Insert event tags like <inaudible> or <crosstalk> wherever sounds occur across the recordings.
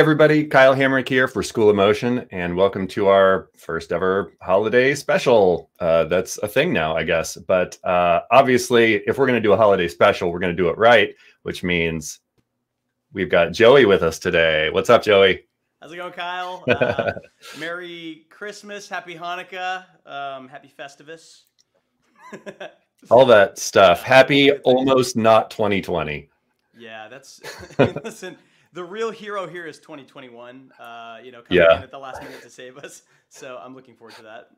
Everybody. Kyle Hamrick here for School of Motion, and welcome to our first ever holiday special. Uh, that's a thing now, I guess. But uh, obviously, if we're going to do a holiday special, we're going to do it right, which means we've got Joey with us today. What's up, Joey? How's it going, Kyle? <laughs> Uh, Merry Christmas, Happy Hanukkah, um, Happy Festivus. <laughs> All that stuff. Happy almost not 2020. Yeah, that's <laughs> listen the real hero here is 2021. Uh, you know, coming Yeah. in at the last minute to save us. So I'm looking forward to that.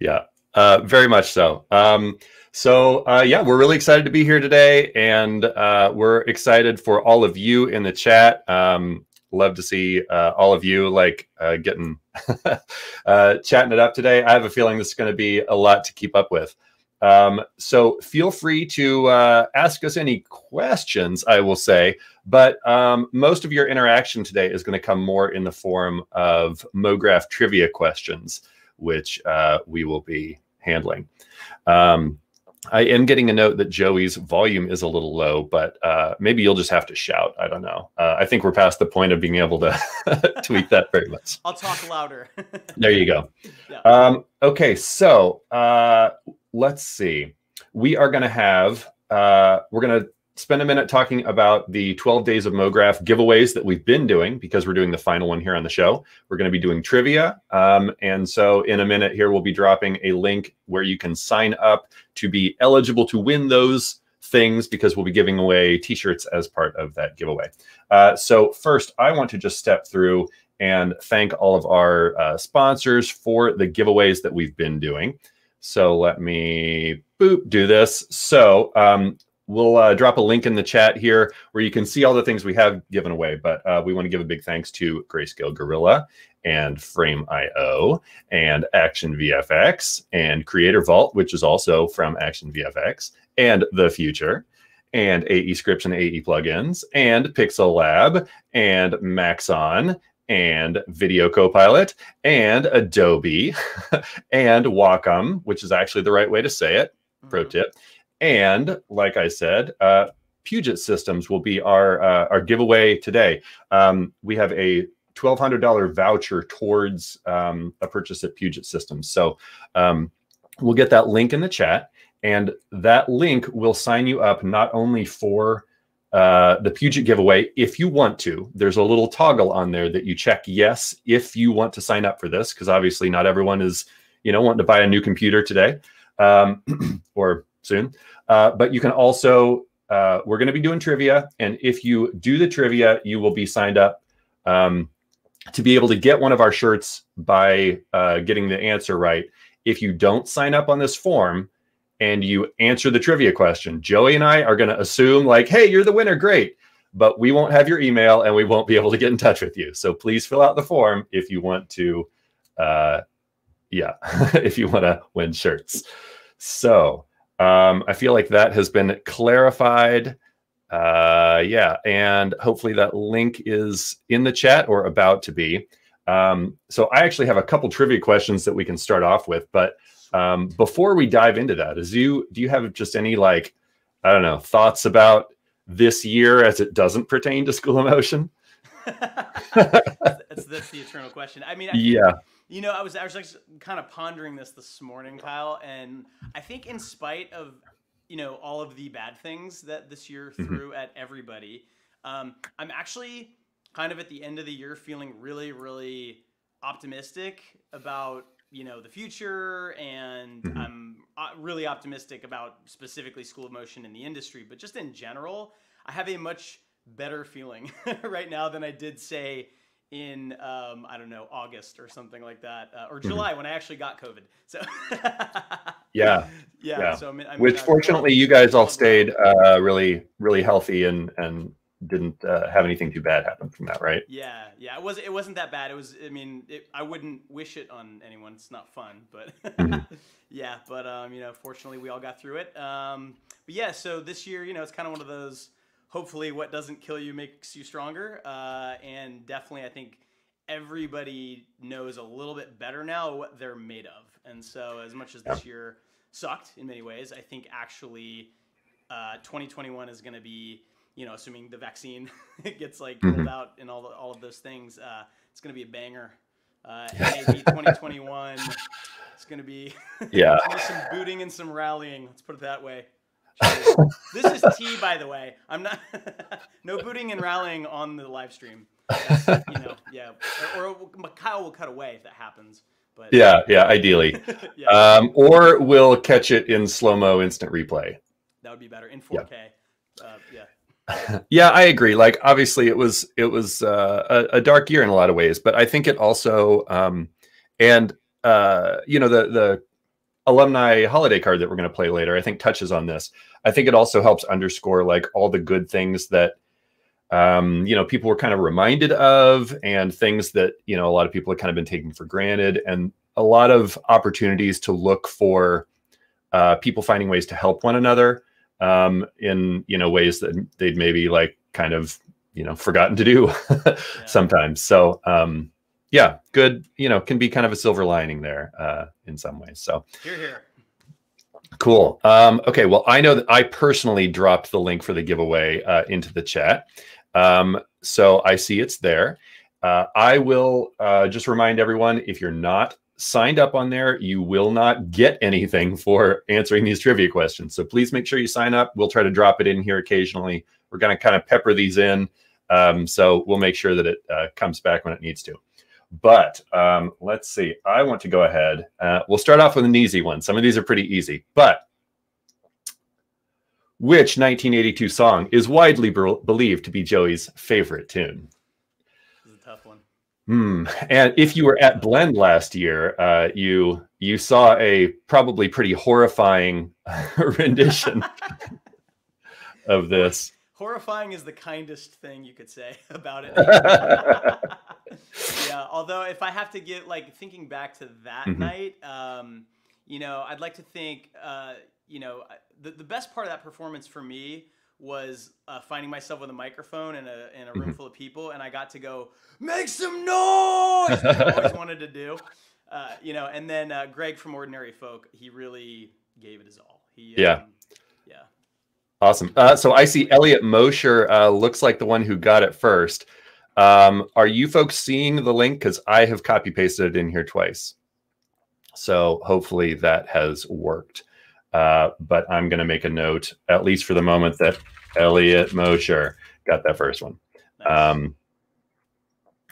Yeah, uh, very much so. Um, so, uh, yeah, we're really excited to be here today, and uh, we're excited for all of you in the chat. Um, love to see uh, all of you like uh, getting <laughs> uh, chatting it up today. I have a feeling this is going to be a lot to keep up with. Um, so feel free to uh, ask us any questions, I will say, but um, most of your interaction today is going to come more in the form of MoGraph trivia questions, which uh, we will be handling. Um, I am getting a note that Joey's volume is a little low, but uh, maybe you'll just have to shout. I don't know. Uh, I think we're past the point of being able to <laughs> tweak that very much. I'll talk louder. <laughs> There you go. Yeah. Um, okay, so uh, let's see. We are going to have, uh, we're going to spend a minute talking about the 12 days of MoGraph giveaways that we've been doing because we're doing the final one here on the show. We're going to be doing trivia. Um, and so in a minute here, we'll be dropping a link where you can sign up to be eligible to win those things because we'll be giving away t-shirts as part of that giveaway. Uh, so first, I want to just step through and thank all of our uh, sponsors for the giveaways that we've been doing. So let me boop do this. So um, we'll uh, drop a link in the chat here where you can see all the things we have given away. But uh, we want to give a big thanks to Grayscale Gorilla and Frame.io and Action VFX and Creator Vault, which is also from Action VFX and The Future and AE Scripts and AE plugins and Pixel Lab and Maxon and Video Copilot and Adobe <laughs> and Wacom, which is actually the right way to say it. Pro Mhm. tip. And like I said, uh, Puget Systems will be our uh, our giveaway today. Um, we have a twelve hundred dollar voucher towards um, a purchase at Puget Systems. So um, we'll get that link in the chat, and that link will sign you up not only for uh, the Puget giveaway if you want to. There's a little toggle on there that you check yes if you want to sign up for this, because obviously not everyone is you know wanting to buy a new computer today um, <clears throat> or soon. Uh, but you can also uh, we're going to be doing trivia, and if you do the trivia, you will be signed up um, to be able to get one of our shirts by uh, getting the answer right. If you don't sign up on this form and you answer the trivia question, Joey and I are going to assume like, "Hey, you're the winner, great." But we won't have your email, and we won't be able to get in touch with you. So please fill out the form if you want to uh, yeah, <laughs> if you want to win shirts. So um, I feel like that has been clarified. Uh, yeah, and hopefully that link is in the chat or about to be. Um, so I actually have a couple trivia questions that we can start off with, but um, before we dive into that, is you do you have just any like I don't know thoughts about this year as it doesn't pertain to School of Motion? That's, that's the eternal question. I mean, I, Yeah, You know, I was I was like kind of pondering this this morning, Kyle, and I think in spite of you know all of the bad things that this year Mhm. threw at everybody, um, I'm actually kind of at the end of the year feeling really, really optimistic about you know the future, and Mhm. I'm uh, really optimistic about specifically School of Motion in the industry, but just in general, I have a much better feeling <laughs> right now than I did say in um, I don't know August or something like that, uh, or Mhm. July when I actually got COVID. So <laughs> Yeah, yeah. yeah. So I'm, in- I'm in which a fortunately you guys all stayed uh, really really healthy and and didn't uh, have anything too bad happen from that right Yeah, yeah. It was it wasn't that bad. It was. I mean, it, I wouldn't wish it on anyone. It's not fun, but Mhm. <laughs> yeah. But um, you know, fortunately, we all got through it. Um, but yeah. So this year, you know, it's kind of one of those. Hopefully, what doesn't kill you makes you stronger. Uh, and definitely, I think everybody knows a little bit better now what they're made of. And so, as much as this year sucked in many ways, I think actually uh, 2021 is going to be you know, assuming the vaccine <laughs> gets like Mhm. out and all the, all of those things, uh, it's going to be a banger. Uh, <laughs> NAB 2021. It's going to be Yeah. <laughs> some booting and some rallying. Let's put it that way. This is tea, by the way. I'm not <laughs> no booting and rallying on the live stream. That's, you know, yeah. Or, or Kyle will cut away if that happens. But Yeah, yeah, ideally. <laughs> yeah, Um, or we'll catch it in slow mo instant replay. that would be better in yeah. 4K. Uh, yeah. <laughs> Yeah, I agree. Like, obviously, it was it was uh, a, a dark year in a lot of ways, but I think it also um, and uh, you know the the alumni holiday card that we're going to play later, I think touches on this. I think it also helps underscore like all the good things that um, you know people were kind of reminded of, and things that you know a lot of people have kind of been taking for granted, and a lot of opportunities to look for uh, people finding ways to help one another um, in you know ways that they'd maybe like kind of you know forgotten to do <laughs> sometimes. So um, yeah, good. You know, can be kind of a silver lining there uh, in some ways. So Here, here. cool. Um, okay, well, I know that I personally dropped the link for the giveaway uh, into the chat, um, so I see it's there. Uh, I will uh, just remind everyone if you're not signed up on there, you will not get anything for answering these trivia questions. So please make sure you sign up. We'll try to drop it in here occasionally. We're going to kind of pepper these in. Um, so we'll make sure that it uh, comes back when it needs to. But um, let's see. I want to go ahead. Uh, we'll start off with an easy one. Some of these are pretty easy. But which 1982 song is widely be- believed to be Joey's favorite tune? This is a tough one. Hmm. And if you were at Blend last year, uh, you you saw a probably pretty horrifying <laughs> rendition <laughs> of this. Horrifying is the kindest thing you could say <laughs> about it. Yeah, although if I have to get like thinking back to that Mhm. night, um, you know, I'd like to think, uh, you know, the, the best part of that performance for me was uh, finding myself with a microphone in a in a room Mhm. full of people, and I got to go make some noise. I always wanted to do, uh, you know. And then uh, Greg from Ordinary Folk, he really gave it his all. He, Yeah. um, yeah. Awesome. Uh, so I see Elliot Mosher uh, looks like the one who got it first. Um, are you folks seeing the link? Because I have copy pasted it in here twice. So hopefully that has worked. Uh, but I'm going to make a note, at least for the moment, that Elliot Mosher got that first one. Nice. Um,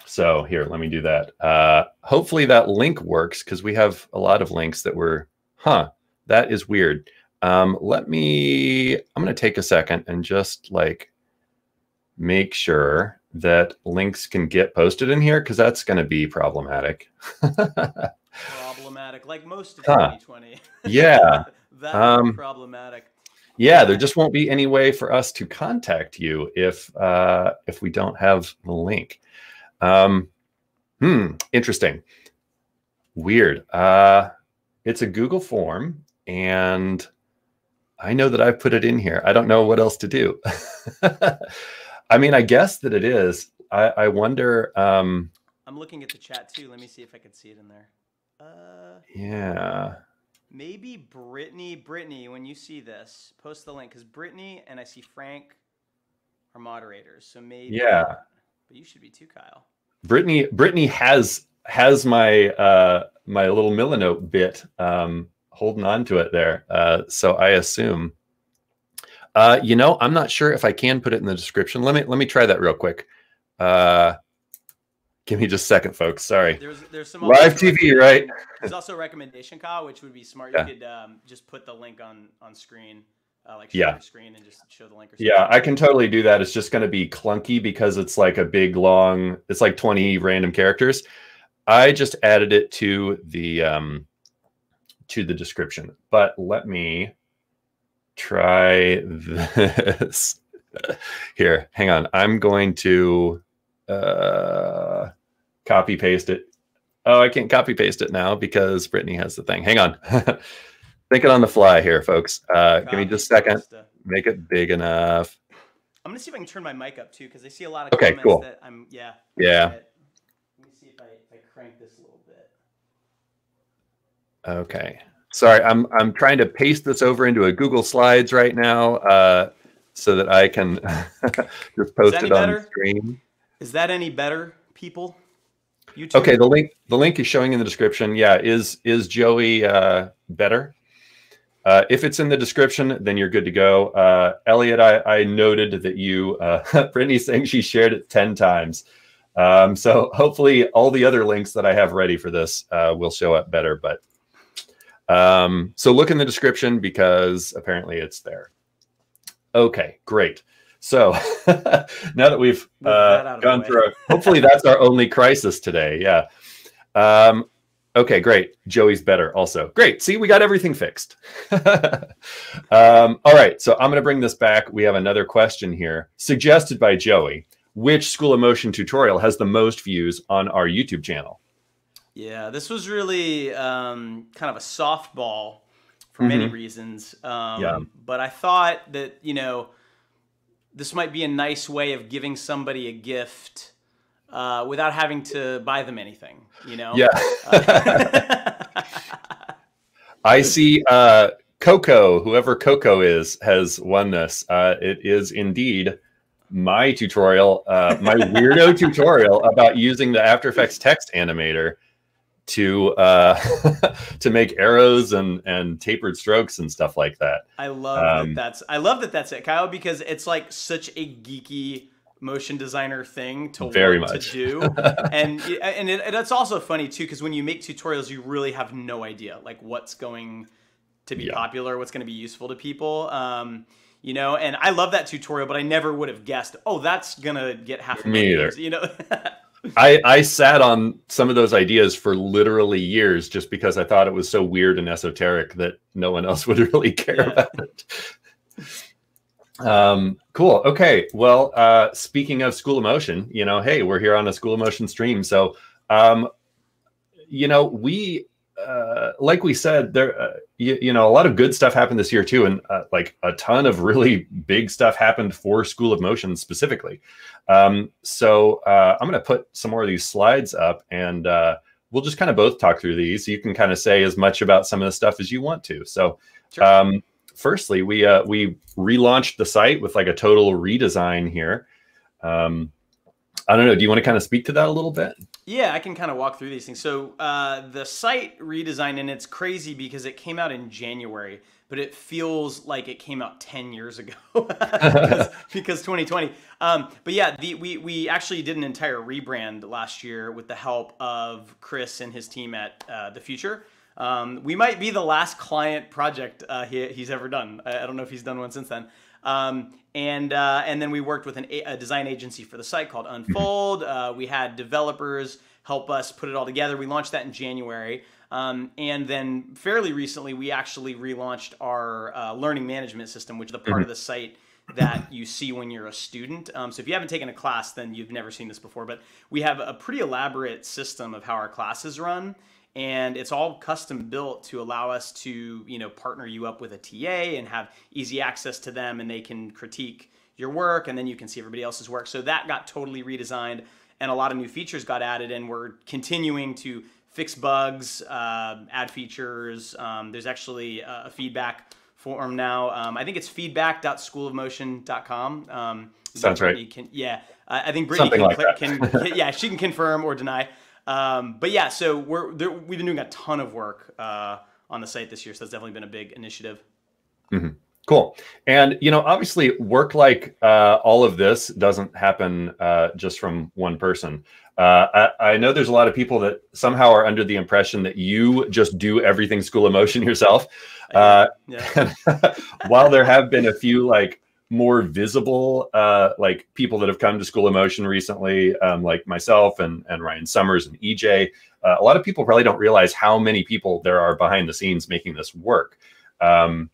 so here, let me do that. Uh, hopefully that link works because we have a lot of links that were, huh, that is weird. Um, let me, I'm going to take a second and just like make sure that links can get posted in here because that's going to be problematic. problematic, like most of Huh. 2020. <laughs> yeah. that Um, problematic. Yeah, there just won't be any way for us to contact you if uh, if we don't have the link. Um, hmm, interesting. Weird. Uh, it's a Google form, and I know that I've put it in here. I don't know what else to do. <laughs> I mean, I guess that it is. I, I wonder. Um, I'm looking at the chat too. Let me see if I can see it in there. Uh, yeah. maybe Brittany. Brittany, when you see this, post the link because Brittany and I see Frank are moderators. So maybe. Yeah. But you should be too, Kyle. Brittany Brittany has has my uh my little Milanote bit um holding on to it there. Uh so I assume uh you know, I'm not sure if I can put it in the description. Let me let me try that real quick. Uh give me just a second folks. Sorry. There's there's some Live TV, right? <laughs> There's also a recommendation, Kyle, which would be smart. Yeah. You could um, just put the link on on screen, uh, like Yeah. your screen and just show the link. Or something. Yeah, I can totally do that. It's just going to be clunky because it's like a big long it's like 20 random characters. I just added it to the um to the description. But let me try this. Here, hang on. I'm going to uh copy paste it. Oh, I can't copy paste it now because Brittany has the thing. Hang on. <laughs> Thinking on the fly here, folks. Uh give me just a second. Make it big enough. I'm gonna see if I can turn my mic up too, because I see a lot of Okay, comments cool. that I'm yeah. Yeah. Let me see if I, if I crank this a little bit. Okay. Sorry, I'm I'm trying to paste this over into a Google Slides right now. Uh, so that I can <laughs> just post it on better? the screen. Is that any better, people? YouTube? Okay, the link the link is showing in the description. Yeah, is is Joey uh, better? Uh, if it's in the description, then you're good to go. Uh, Elliot, I, I noted that you, uh, <laughs> Brittany saying she shared it 10 times. Um, so hopefully all the other links that I have ready for this uh, will show up better. But um, so look in the description because apparently it's there. Okay, great. So <laughs> now that we've uh, gone through, hopefully that's our only crisis today. Yeah. Um, okay, great. Joey's better also. Great. See, we got everything fixed. <laughs> um, all right. So I'm going to bring this back. We have another question here suggested by Joey. Which School of Motion tutorial has the most views on our YouTube channel? Yeah, this was really um, kind of a softball for mm-hmm. many reasons. Um, yeah. But I thought that, you know, this might be a nice way of giving somebody a gift uh, without having to buy them anything. You know? Yeah. Uh, <laughs> <laughs> I see uh, Coco, whoever Coco is, has won this. Uh, it is indeed my tutorial, uh, my weirdo <laughs> tutorial about using the After Effects text animator to uh, <laughs> to make arrows and and tapered strokes and stuff like that. I love um, that that's I love that that's it, Kyle, because it's like such a geeky motion designer thing to very much to do, <laughs> and and it, it's also funny too because when you make tutorials, you really have no idea like what's going to be yeah. popular, what's going to be useful to people. Um, you know, and I love that tutorial, but I never would have guessed. Oh, that's gonna get half. Me either. You know. <laughs> I, I sat on some of those ideas for literally years just because I thought it was so weird and esoteric that no one else <laughs> would really care yeah. about it. Um, cool. Okay. Well, uh, speaking of School of Motion, you know, hey, we're here on a School of Motion stream. So, um, you know, we uh, like we said, there, uh, you, you, know, a lot of good stuff happened this year too, and uh, like a ton of really big stuff happened for School of Motion specifically. Um, so uh, I'm going to put some more of these slides up, and uh, we'll just kind of both talk through these. You can kind of say as much about some of the stuff as you want to. So, sure. um, firstly, we uh, we relaunched the site with like a total redesign here. Um, I don't know. Do you want to kind of speak to that a little bit? Yeah, I can kind of walk through these things. So uh, the site redesign, and it's crazy because it came out in January, but it feels like it came out 10 years ago <laughs> because, <laughs> because, 2020. Um, but yeah, the, we, we actually did an entire rebrand last year with the help of Chris and his team at uh, The Future. Um, we might be the last client project uh, he, he's ever done. I, I, don't know if he's done one since then. Um, and uh, and then we worked with an, a design agency for the site called Unfold. Uh, we had developers help us put it all together. We launched that in January. Um, and then fairly recently, we actually relaunched our uh, learning management system, which is the part of mm-hmm. the site that you see when you're a student. Um, so if you haven't taken a class, then you've never seen this before. But we have a pretty elaborate system of how our classes run and it's all custom built to allow us to you know partner you up with a TA and have easy access to them and they can critique your work and then you can see everybody else's work. So that got totally redesigned and a lot of new features got added and we're continuing to fix bugs uh, add features. Um, there's actually a, a, feedback form now. Um, i think it's feedback.schoolofmotion.com um, sounds right. can, yeah i think brittany can, like can, can, yeah she can confirm or deny um, but yeah, so we're there, we've been doing a ton of work uh, on the site this year, so that's definitely been a big initiative. Mm-hmm. Cool. And you know, obviously, work like uh, all of this doesn't happen uh, just from one person. Uh, I, I, know there's a lot of people that somehow are under the impression that you just do everything School of Motion <laughs> yourself. Uh, yeah. <laughs> <laughs> while there have been a few like more visible uh, like people that have come to School of Motion recently, um, like myself and, and Ryan Summers and EJ. Uh, a lot of people probably don't realize how many people there are behind the scenes making this work. Um,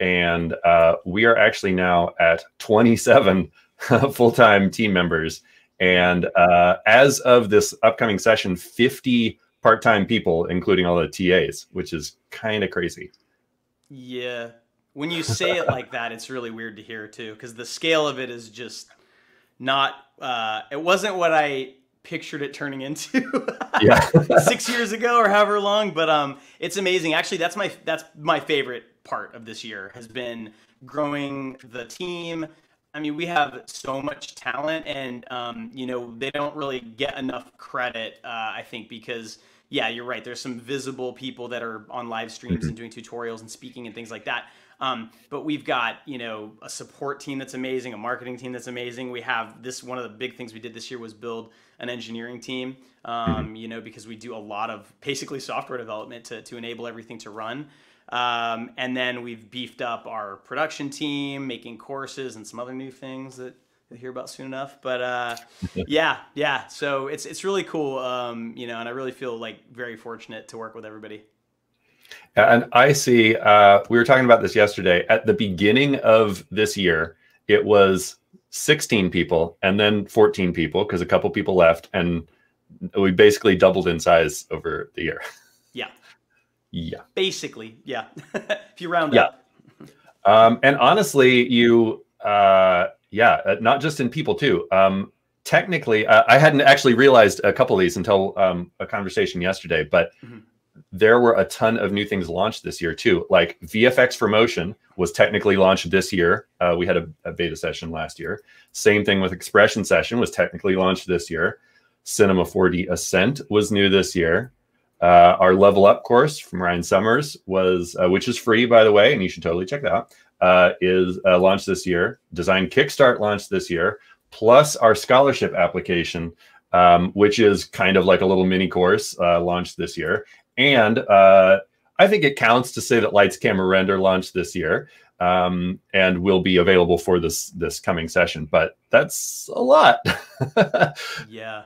and uh, we are actually now at 27 <laughs> full time team members. And uh, as of this upcoming session, 50 part time people, including all the TAs, which is kind of crazy. Yeah, when you say it like that, it's really weird to hear too, because the scale of it is just not. Uh, it wasn't what I pictured it turning into. <laughs> yeah. six years ago or however long, but um, it's amazing. Actually, that's my that's my favorite part of this year has been growing the team. I mean, we have so much talent, and um, you know they don't really get enough credit. Uh, I think because yeah, you're right. There's some visible people that are on live streams mm-hmm. and doing tutorials and speaking and things like that. Um, but we've got you know a support team that's amazing, a marketing team that's amazing. We have this one of the big things we did this year was build an engineering team. Um, mm-hmm. You know because we do a lot of basically software development to to enable everything to run. Um, and then we've beefed up our production team, making courses and some other new things that you'll hear about soon enough. But uh, <laughs> yeah, yeah. So it's it's really cool, um, you know, and I really feel like very fortunate to work with everybody. And I see. Uh, we were talking about this yesterday. At the beginning of this year, it was 16 people, and then 14 people because a couple people left, and we basically doubled in size over the year. Yeah. Yeah. Basically, yeah. <laughs> if you round yeah. up. um, and honestly, you, uh, yeah, uh, not just in people too. Um, technically, uh, I hadn't actually realized a couple of these until um, a conversation yesterday, but mm-hmm. There were a ton of new things launched this year too. Like VFX for Motion was technically launched this year. Uh, we had a, a beta session last year. Same thing with Expression Session was technically launched this year. Cinema 4D Ascent was new this year. Uh, our level up course from Ryan Summers was, uh, which is free by the way, and you should totally check that out. Uh, is uh, launched this year. Design Kickstart launched this year, plus our scholarship application, um, which is kind of like a little mini course uh, launched this year. And uh, I think it counts to say that Lights Camera Render launched this year um, and will be available for this this coming session. But that's a lot. <laughs> yeah,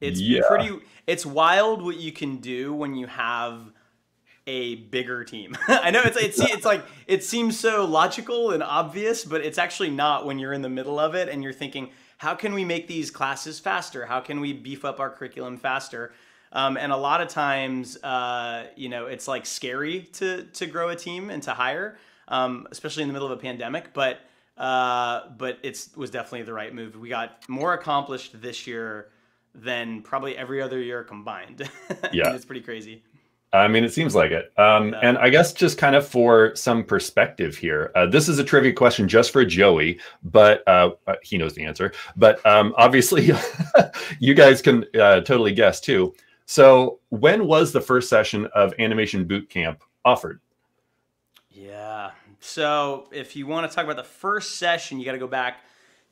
it's yeah. pretty it's wild what you can do when you have a bigger team. <laughs> I know it's it's it's like it seems so logical and obvious, but it's actually not when you're in the middle of it and you're thinking, how can we make these classes faster? How can we beef up our curriculum faster? Um, and a lot of times, uh, you know, it's like scary to to grow a team and to hire, um, especially in the middle of a pandemic. But uh, but it was definitely the right move. We got more accomplished this year than probably every other year combined. <laughs> Yeah, it's pretty crazy. I mean, it seems like it. Um, yeah. And I guess just kind of for some perspective here, uh, this is a trivia question just for Joey, but uh, uh he knows the answer. But um, obviously, <laughs> you guys can uh, totally guess too. So, when was the first session of Animation Boot Camp offered? Yeah. So, if you want to talk about the first session, you got to go back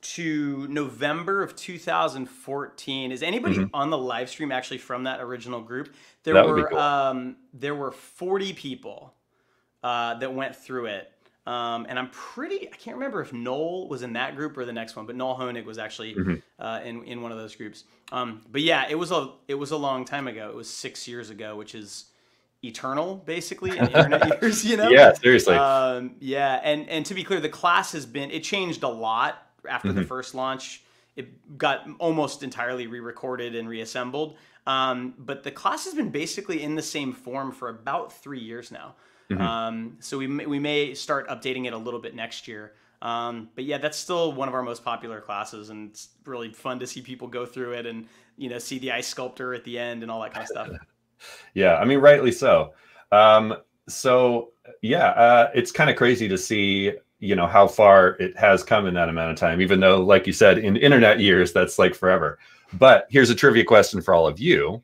to November of 2014. Is anybody mm-hmm. on the live stream actually from that original group? There that were cool. um, there were 40 people uh, that went through it. Um, and I'm pretty, I can't remember if Noel was in that group or the next one, but Noel Honig was actually mm-hmm. uh, in, in one of those groups. Um, but yeah, it was a, it was a long time ago. It was six years ago, which is eternal basically in internet <laughs> years, you know? Yeah, seriously. Um, yeah. And, and to be clear, the class has been, it changed a lot after mm-hmm. the first launch. It got almost entirely re-recorded and reassembled. Um, but the class has been basically in the same form for about three years now. Mm-hmm. Um, so we may, we may start updating it a little bit next year. Um, but yeah, that's still one of our most popular classes, and it's really fun to see people go through it and you know see the ice sculptor at the end and all that kind of stuff. <laughs> yeah, I mean, rightly so. Um, so yeah, uh, it's kind of crazy to see you know how far it has come in that amount of time even though like you said in internet years that's like forever but here's a trivia question for all of you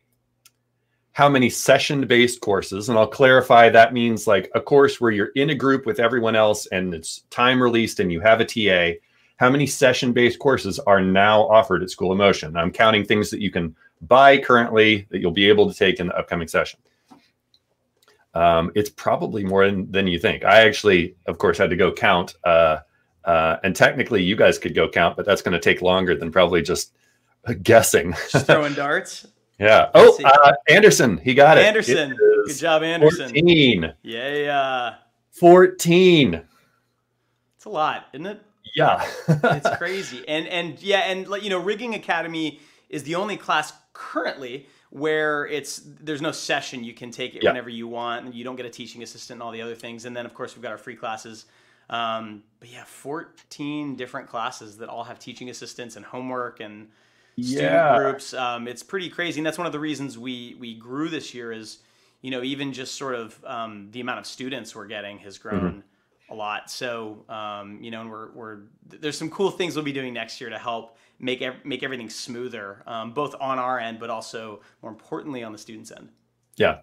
how many session based courses and i'll clarify that means like a course where you're in a group with everyone else and it's time released and you have a ta how many session based courses are now offered at school of motion i'm counting things that you can buy currently that you'll be able to take in the upcoming session um, it's probably more than, than, you think. I actually, of course, had to go count. Uh, uh, and technically, you guys could go count, but that's going to take longer than probably just guessing. Just throwing darts. Yeah. Oh, uh, Anderson, he got it. Anderson, good job, Anderson. 14. Yeah. 14. It's a lot, isn't it? Yeah. <laughs> it's <laughs> crazy. And and yeah, and you know, Rigging Academy is the only class currently where it's there's no session you can take it yeah. whenever you want and you don't get a teaching assistant and all the other things and then of course we've got our free classes um, but yeah 14 different classes that all have teaching assistants and homework and student yeah. groups um, it's pretty crazy and that's one of the reasons we we grew this year is you know even just sort of um, the amount of students we're getting has grown mm-hmm. a lot. So um, you know, and we're we're there's some cool things we'll be doing next year to help make ev- make everything smoother, um, both on our end, but also more importantly on the students' end. Yeah,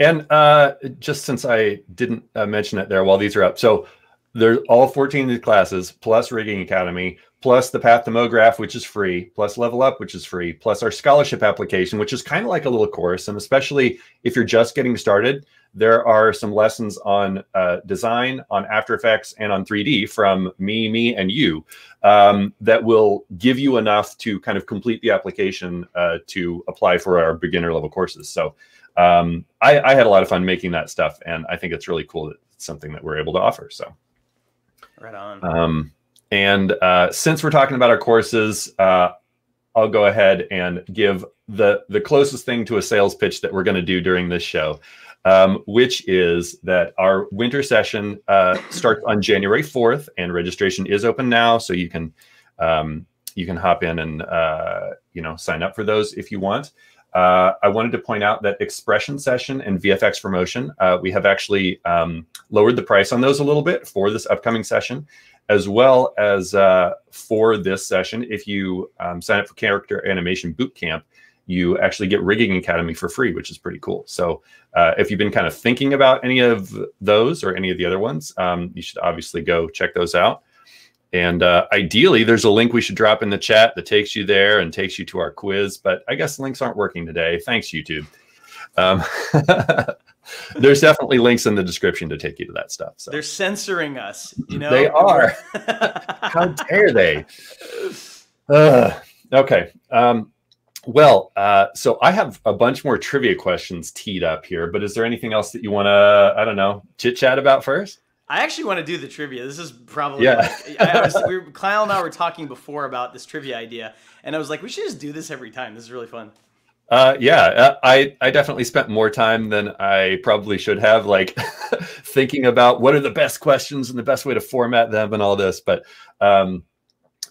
and uh, just since I didn't uh, mention it there, while these are up, so there's all 14 of the classes plus Rigging Academy plus the Path to MoGraph, which is free, plus Level Up, which is free, plus our scholarship application, which is kind of like a little course. And especially if you're just getting started, there are some lessons on uh, design, on After Effects, and on 3D from me, me, and you um, that will give you enough to kind of complete the application uh, to apply for our beginner level courses. So um, I, I had a lot of fun making that stuff, and I think it's really cool that it's something that we're able to offer. So right on. Um, and uh, since we're talking about our courses, uh, I'll go ahead and give the the closest thing to a sales pitch that we're going to do during this show, um, which is that our winter session uh, starts on January fourth, and registration is open now, so you can um, you can hop in and uh, you know sign up for those if you want. Uh, I wanted to point out that Expression Session and VFX for Motion, uh, we have actually um, lowered the price on those a little bit for this upcoming session as well as uh, for this session, if you um, sign up for Character Animation Bootcamp, you actually get Rigging Academy for free, which is pretty cool. So uh, if you've been kind of thinking about any of those or any of the other ones, um, you should obviously go check those out. And uh, ideally, there's a link we should drop in the chat that takes you there and takes you to our quiz. But I guess links aren't working today. Thanks, YouTube. Um, <laughs> there's definitely links in the description to take you to that stuff. So they're censoring us. You know they are. <laughs> How dare they? Uh, okay. Um, well, uh, so I have a bunch more trivia questions teed up here, but is there anything else that you want to, I don't know, chit chat about first? I actually want to do the trivia. This is probably yeah. Like, I, was, we were, Kyle and I were talking before about this trivia idea, and I was like, we should just do this every time. This is really fun. Uh, yeah, uh, I I definitely spent more time than I probably should have, like <laughs> thinking about what are the best questions and the best way to format them and all this. But um,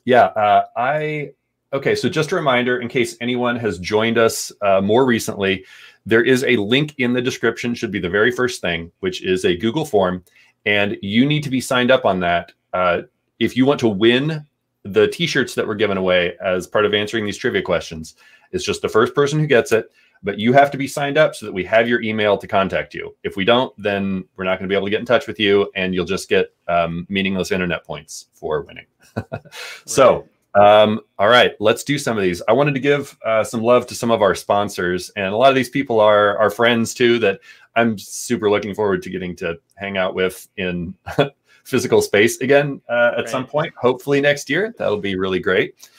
yeah, uh, I okay. So just a reminder, in case anyone has joined us uh, more recently, there is a link in the description. Should be the very first thing, which is a Google form, and you need to be signed up on that uh, if you want to win the T-shirts that were given away as part of answering these trivia questions. It's just the first person who gets it, but you have to be signed up so that we have your email to contact you. If we don't, then we're not going to be able to get in touch with you, and you'll just get um, meaningless internet points for winning. <laughs> so, um, all right, let's do some of these. I wanted to give uh, some love to some of our sponsors, and a lot of these people are our friends too. That I'm super looking forward to getting to hang out with in <laughs> physical space again uh, at right. some point. Hopefully next year. That'll be really great.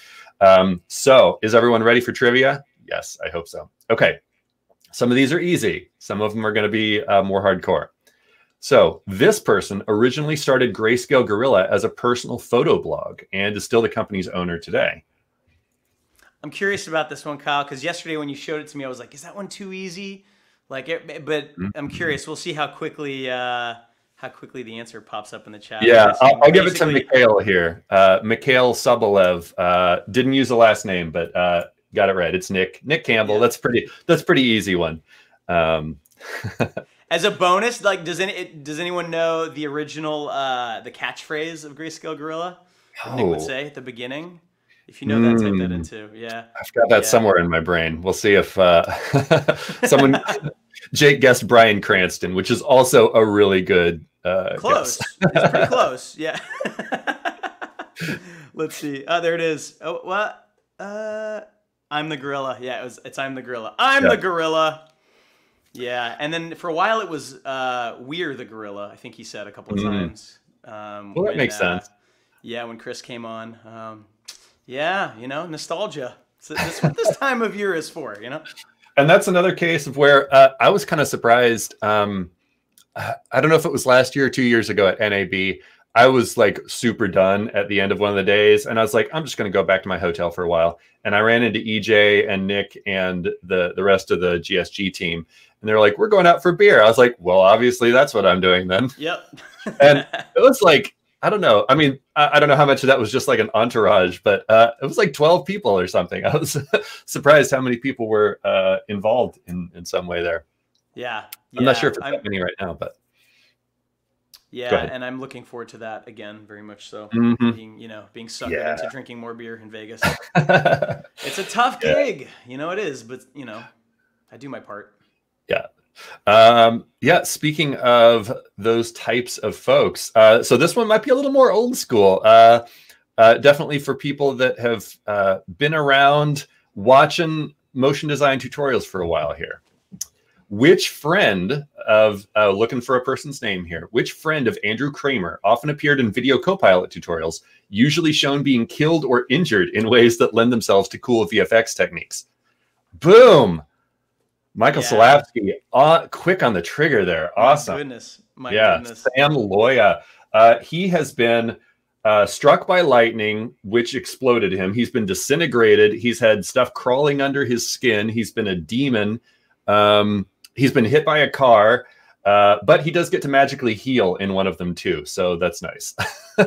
Um, so, is everyone ready for trivia? Yes, I hope so. Okay. Some of these are easy. Some of them are going to be uh, more hardcore. So, this person originally started Grayscale Gorilla as a personal photo blog and is still the company's owner today. I'm curious about this one, Kyle, because yesterday when you showed it to me, I was like, is that one too easy? Like, it, but mm -hmm. I'm curious. We'll see how quickly. Uh, how quickly the answer pops up in the chat. Yeah, I'll, I'll give it to Mikhail here. Uh, Mikhail Sobolev uh, didn't use the last name, but uh, got it right. It's Nick. Nick Campbell. Yeah. That's pretty. That's pretty easy one. Um, <laughs> As a bonus, like, does any does anyone know the original uh, the catchphrase of Grayscale Gorilla? Oh. Nick would say at the beginning. If you know that, type that hmm. into. Yeah, I've got that yeah. somewhere in my brain. We'll see if uh, <laughs> someone. <laughs> Jake guessed Bryan Cranston, which is also a really good uh, close. it's pretty close. Yeah. <laughs> Let's see. Oh, there it is. Oh, what? Uh, I'm the gorilla. Yeah, it was. It's I'm the gorilla. I'm yeah. the gorilla. Yeah, and then for a while it was uh, we're the gorilla. I think he said a couple of mm. times. Um, well, that when, makes uh, sense. Yeah, when Chris came on. Um, yeah, you know, nostalgia. So that's what this time of year is for. You know. And that's another case of where uh, I was kind of surprised. Um, I don't know if it was last year or two years ago at NAB. I was like super done at the end of one of the days, and I was like, I'm just going to go back to my hotel for a while. And I ran into EJ and Nick and the the rest of the GSG team, and they're like, "We're going out for beer." I was like, "Well, obviously that's what I'm doing then." Yep. <laughs> and it was like I don't know. I mean, I, I, don't know how much of that was just like an entourage, but uh, it was like 12 people or something. <laughs> I was surprised how many people were uh, involved in in some way there. Yeah, I'm not sure if it's I'm, that many right now, but Yeah, and I'm looking forward to that again, very much so. Mhm. Being, you know, being sucked Yeah. into drinking more beer in Vegas. <laughs> it's a tough Yeah. gig, you know it is, but you know, I do my part. Yeah. Um, yeah, speaking of those types of folks, uh, so this one might be a little more old school. Uh, uh, definitely for people that have uh, been around watching motion design tutorials for a while here. Which friend of uh, looking for a person's name here? Which friend of Andrew Kramer often appeared in video copilot tutorials, usually shown being killed or injured in ways that lend themselves to cool VFX techniques? Boom! Michael Yeah. Solapsky, uh, quick on the trigger there. Awesome. My goodness. My yeah, goodness. Sam Loya. Uh, he has been uh, struck by lightning, which exploded him. He's been disintegrated. He's had stuff crawling under his skin. He's been a demon. Um, he's been hit by a car, uh, but he does get to magically heal in one of them too. So that's nice. <laughs>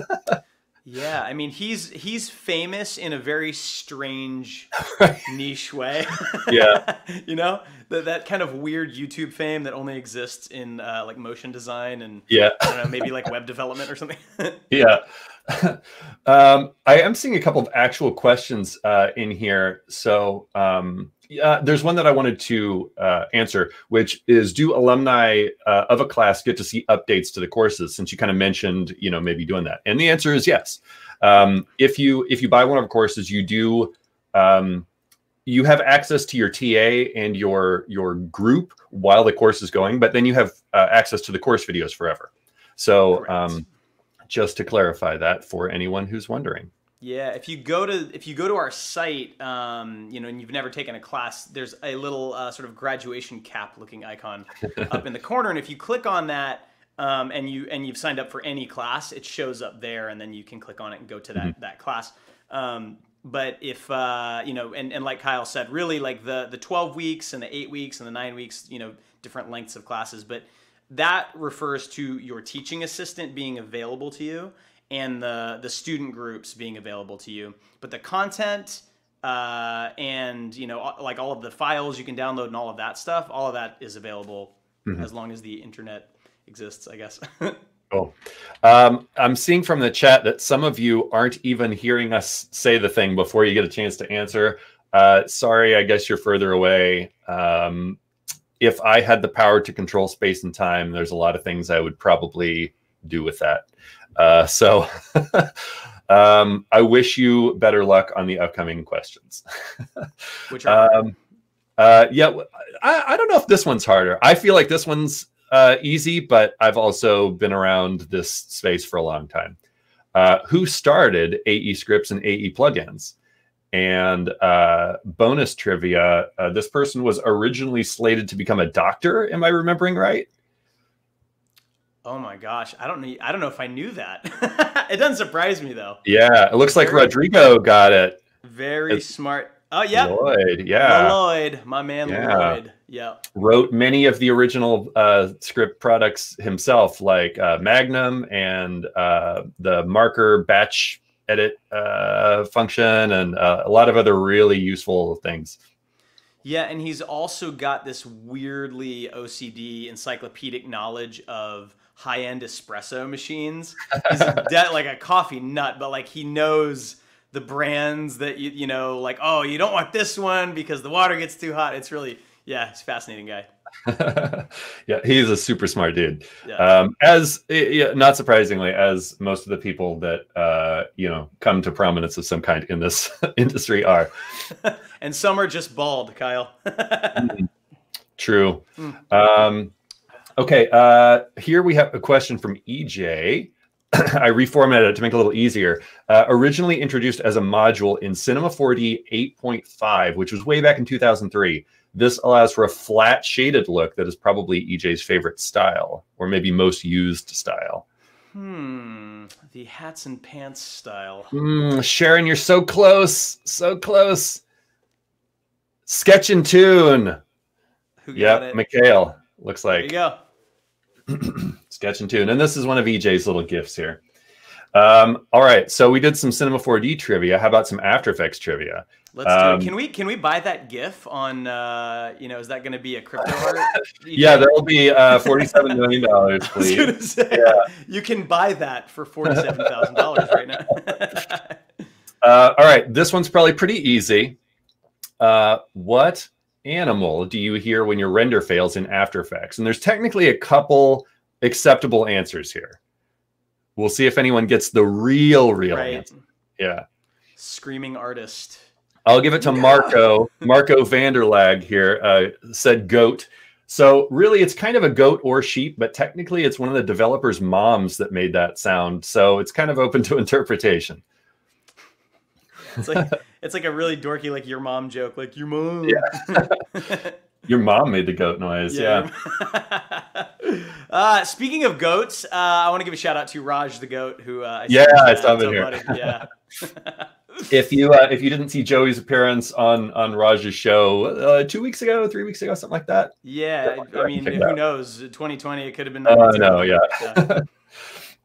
Yeah, I mean he's he's famous in a very strange niche way. <laughs> Yeah. you know that that kind of weird YouTube fame that only exists in uh, like motion design and yeah. I don't know maybe like web development or something. <laughs> yeah. um, I am seeing a couple of actual questions uh, in here. So um, yeah, there's one that I wanted to uh, answer, which is: Do alumni uh, of a class get to see updates to the courses? Since you kind of mentioned, you know, maybe doing that, and the answer is yes. Um, if you if you buy one of our courses, you do. Um, you have access to your TA and your your group while the course is going, but then you have uh, access to the course videos forever. So um, just to clarify that for anyone who's wondering. Yeah, if you go to if you go to our site, um, you know, and you've never taken a class, there's a little uh, sort of graduation cap looking icon <laughs> up in the corner, and if you click on that. Um, and you and you've signed up for any class, it shows up there, and then you can click on it and go to that that class. Um, but if uh, you know, and, and like Kyle said, really like the the 12 weeks and the eight weeks and the nine weeks, you know, different lengths of classes, but that refers to your teaching assistant being available to you and the the student groups being available to you. But the content uh, and you know like all of the files you can download and all of that stuff, all of that is available Mhm. as long as the internet exists, I guess. <laughs> Cool. Um, I'm seeing from the chat that some of you aren't even hearing us say the thing before you get a chance to answer. Uh, sorry, I guess you're further away. Um, if I had the power to control space and time, there's a lot of things I would probably do with that. Uh, so <laughs> um, I wish you better luck on the upcoming questions. <laughs> Which are Um, uh, yeah, I, I, don't know if this one's harder. I feel like this one's uh, easy, but I've also been around this space for a long time. Uh, who started AE scripts and AE plugins? And uh, bonus trivia: uh, this person was originally slated to become a doctor. Am I remembering right? Oh my gosh, I don't know. I don't know if I knew that. <laughs> it doesn't surprise me though. Yeah, it looks like Very- Rodrigo got it. Very It's- smart. Oh yeah, Lloyd, yeah. Lloyd, my man Yeah. Lloyd. Yeah. wrote many of the original uh, script products himself, like uh, Magnum and uh, the marker batch edit uh, function, and uh, a lot of other really useful things. Yeah, and he's also got this weirdly OCD encyclopedic knowledge of high-end espresso machines. He's <laughs> de- like a coffee nut, but like he knows the brands that you you know, like oh, you don't want this one because the water gets too hot. It's really yeah, he's a fascinating guy. <laughs> yeah, he's a super smart dude. Yeah. Um, as yeah, not surprisingly, as most of the people that uh, you know come to prominence of some kind in this <laughs> industry are. and some are just bald, Kyle. True. Mm. Um, okay, uh, here we have a question from EJ. <clears throat> I reformatted it to make it a little easier. Uh, originally introduced as a module in Cinema 4D 8.5, which was way back in 2003. This allows for a flat shaded look that is probably EJ's favorite style, or maybe most used style. hmm, the hats and pants style. Mm, Sharon, you're so close, so close. Sketch and Toon. Who got Yep, it? Mikhail. Looks there like you go. <clears throat> Sketch and Toon and this is one of ej's little gifts here Um, all right, so we did some Cinema 4D trivia. How about some After Effects trivia? Let's um, do it. Can we can we buy that GIF on? Uh, you know, is that going to be a crypto art? <laughs> yeah, there'll be uh, forty-seven million dollars, <laughs> please. Say, yeah. you can buy that for forty-seven thousand dollars right now. <laughs> uh, all right, this one's probably pretty easy. Uh, what animal do you hear when your render fails in After Effects? And there's technically a couple acceptable answers here. We'll see if anyone gets the real, real right. answer. Yeah. Screaming artist. I'll give it to Marco. Marco Vanderlag here uh, said goat. So really, it's kind of a goat or sheep, but technically, it's one of the developers' moms that made that sound. So it's kind of open to <laughs> interpretation. <laughs> It's like it's like a really dorky, like your mom joke, like your mom. Yeah. <laughs> Your mom made the goat noise. Yeah. yeah. <laughs> uh, speaking of goats, uh, I want to give a shout out to Raj the goat, who uh, I yeah, I saw him here. Yeah. if you uh, if you didn't see Joey's appearance on on Raj's show uh, two weeks ago, three weeks ago, something like that. Yeah, I mean, who out. knows? 2020, it could have been. Oh uh, no, yeah.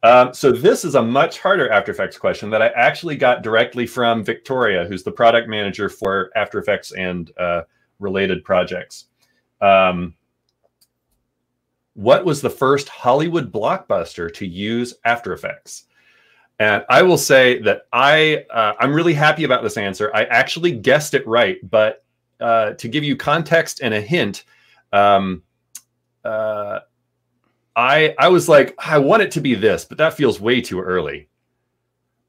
Um, so this is a much harder After Effects question that I actually got directly from Victoria, who's the product manager for After Effects and uh, related projects. Um, what was the first Hollywood blockbuster to use After Effects? And I will say that I uh, I'm really happy about this answer. I actually guessed it right, but uh, to give you context and a hint, um, uh, I I was like I want it to be this, but that feels way too early.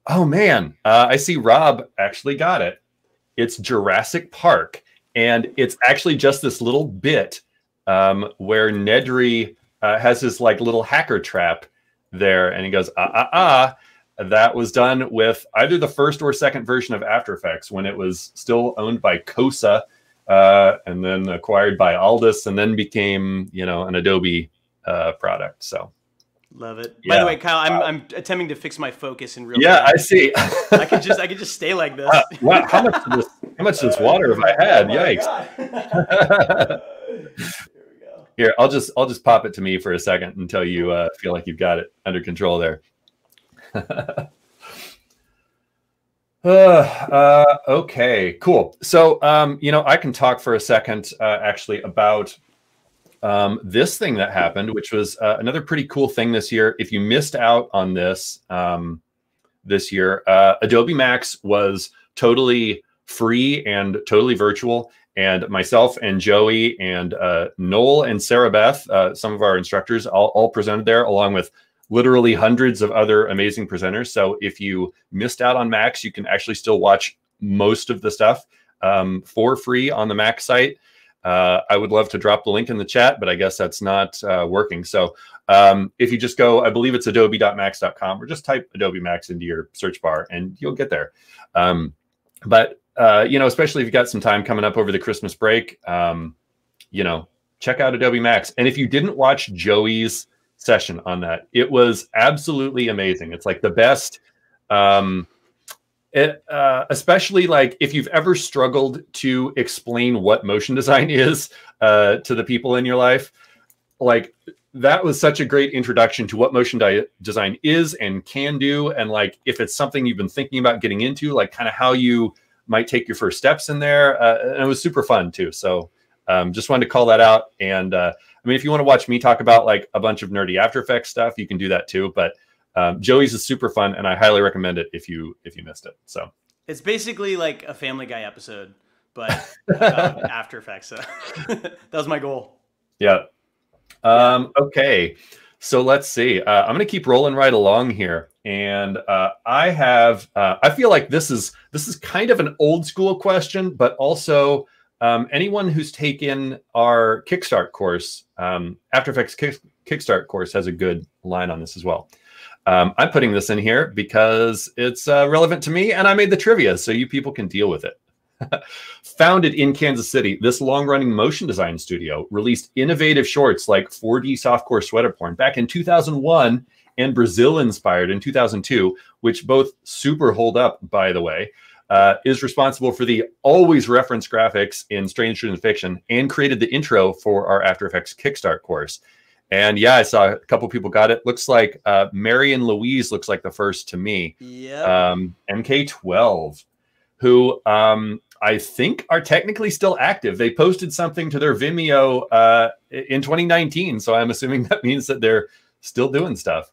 Oh man, uh, I see Rob actually got it. It's Jurassic Park, and it's actually just this little bit um, where Nedry uh, has his like little hacker trap there, and he goes ah ah ah. That was done with either the first or second version of After Effects when it was still owned by COSA, uh, and then acquired by Aldus, and then became you know an Adobe uh, product. So Love it. Yeah. By the way, Kyle, I'm, I'm attempting to fix my focus in real yeah, time. I see. <laughs> I could just I could just stay like this. wow, how much of this how much of this water have I had? Oh Yikes. <laughs> Here we go. Here, I'll just I'll just pop it to me for a second until you uh, feel like you've got it under control there. uh, <laughs> uh, okay, cool. So, um, you know, I can talk for a second, uh, actually, about um, this thing that happened, which was uh, another pretty cool thing this year. If you missed out on this um, this year, uh, Adobe Max was totally free and totally virtual. And myself and Joey and uh, Noel and Sarah Beth, uh, some of our instructors, all, all presented there, along with literally hundreds of other amazing presenters. So if you missed out on Max, you can actually still watch most of the stuff um, for free on the Max site. Uh, I would love to drop the link in the chat, but I guess that's not uh, working. So um, if you just go, I believe it's adobe.max.com or just type Adobe Max into your search bar and you'll get there. Um, but, uh, you know, especially if you've got some time coming up over the Christmas break, um, you know, check out Adobe Max. And if you didn't watch Joey's session on that, it was absolutely amazing. It's like the best. Um, it, uh, especially like if you've ever struggled to explain what motion design <laughs> is uh, to the people in your life, like that was such a great introduction to what motion design is and can do, and like if it's something you've been thinking about getting into, like kind of how you might take your first steps in there. Uh, and it was super fun too. So um, just wanted to call that out. And uh, I mean, if you want to watch me talk about like a bunch of nerdy After Effects stuff, you can do that too. But um, Joey's is super fun, and I highly recommend it if you if you missed it. So it's basically like a Family Guy episode, but <laughs> After Effects. So <laughs> that was my goal. Yeah. Um, okay. So let's see. Uh, I'm going to keep rolling right along here, and uh, I have. Uh, I feel like this is this is kind of an old school question, but also um, anyone who's taken our Kickstart course, um, After Effects Kick, Kickstart course, has a good line on this as well. Um, I'm putting this in here because it's uh, relevant to me and I made the trivia so you people can deal with it. <laughs> Founded in Kansas City, this long running motion design studio released innovative shorts like 4D softcore sweater porn back in 2001 and Brazil inspired in 2002, which both super hold up, by the way. Uh, is responsible for the always referenced graphics in Stranger Than Fiction and created the intro for our After Effects Kickstart course. And yeah, I saw a couple people got it. Looks like uh, Mary and Louise looks like the first to me. Yeah. Um, MK12, who um, I think are technically still active. They posted something to their Vimeo uh, in 2019, so I'm assuming <laughs> that means that they're still doing stuff.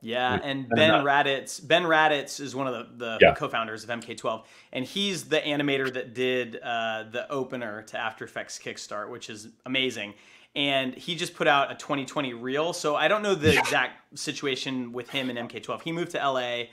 Yeah, and Ben Radatz. Ben Radatz is one of the, the Yeah. co-founders of MK12, and he's the animator that did uh, the opener to After Effects Kickstart, which is amazing. And he just put out a 2020 reel. So I don't know the exact situation with him and MK12. He moved to LA,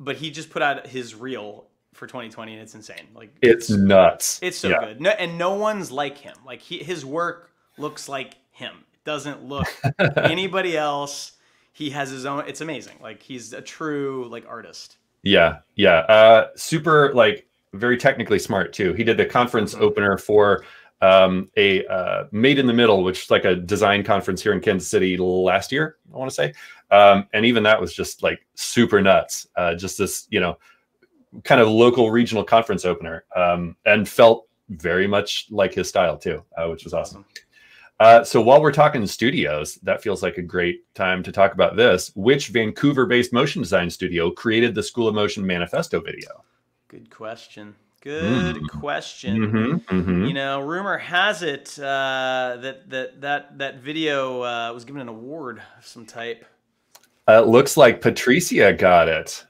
but he just put out his reel for 2020, and it's insane. Like It's nuts. it's so Yeah. good. No, and no one's like him. Like he, his work looks like him. It doesn't look <laughs> anybody else. He has his own. It's amazing. Like he's a true like artist. Yeah, yeah. Uh, super, like, very technically smart too. He did the conference Mhm. opener for um, a uh, Made in the Middle, which is like a design conference here in Kansas City last year. I want to say, um, and even that was just like super nuts. Uh, just this, you know, kind of local regional conference opener, um, and felt very much like his style too, uh, which was awesome. Uh, so while we're talking studios, that feels like a great time to talk about this. Which Vancouver-based motion design studio created the School of Motion manifesto video? Good question. Good Mm. question. Mm-hmm, mm-hmm. You know, rumor has it uh, that that that that video uh, was given an award of some type. Uh, looks like Patricia got it.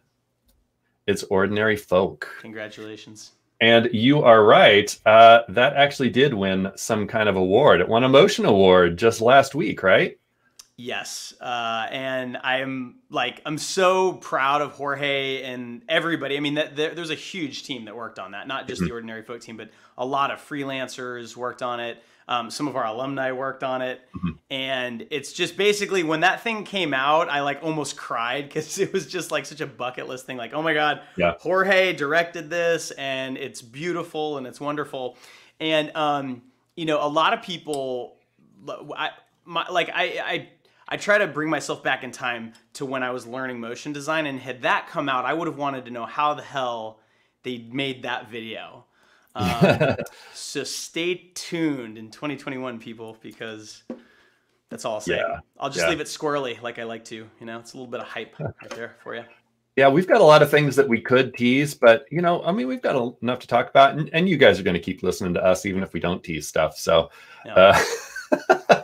It's Ordinary Folk. Congratulations. And you are right. Uh, that actually did win some kind of award. It won a motion award just last week, right? Yes, uh, and I'm like I'm so proud of Jorge and everybody. I mean, that, there, there's a huge team that worked on that, not just the Ordinary Folk team, but a lot of freelancers worked on it. Um, some of our alumni worked on it, Mhm. and it's just basically when that thing came out, I like almost cried because it was just like such a bucket list thing. Like, oh my god, Yeah. Jorge directed this, and it's beautiful and it's wonderful, and um, you know, a lot of people, I my, like I I I try to bring myself back in time to when I was learning motion design, and had that come out, I would have wanted to know how the hell they made that video. <laughs> Um, so stay tuned in 2021, people, because that's all I'll say. Yeah, I'll just yeah. leave it squirrely, like I like to. You know, it's a little bit of hype right there for you. Yeah, we've got a lot of things that we could tease, but you know, I mean, we've got enough to talk about, and, and you guys are going to keep listening to us even if we don't tease stuff. So, uh, <laughs>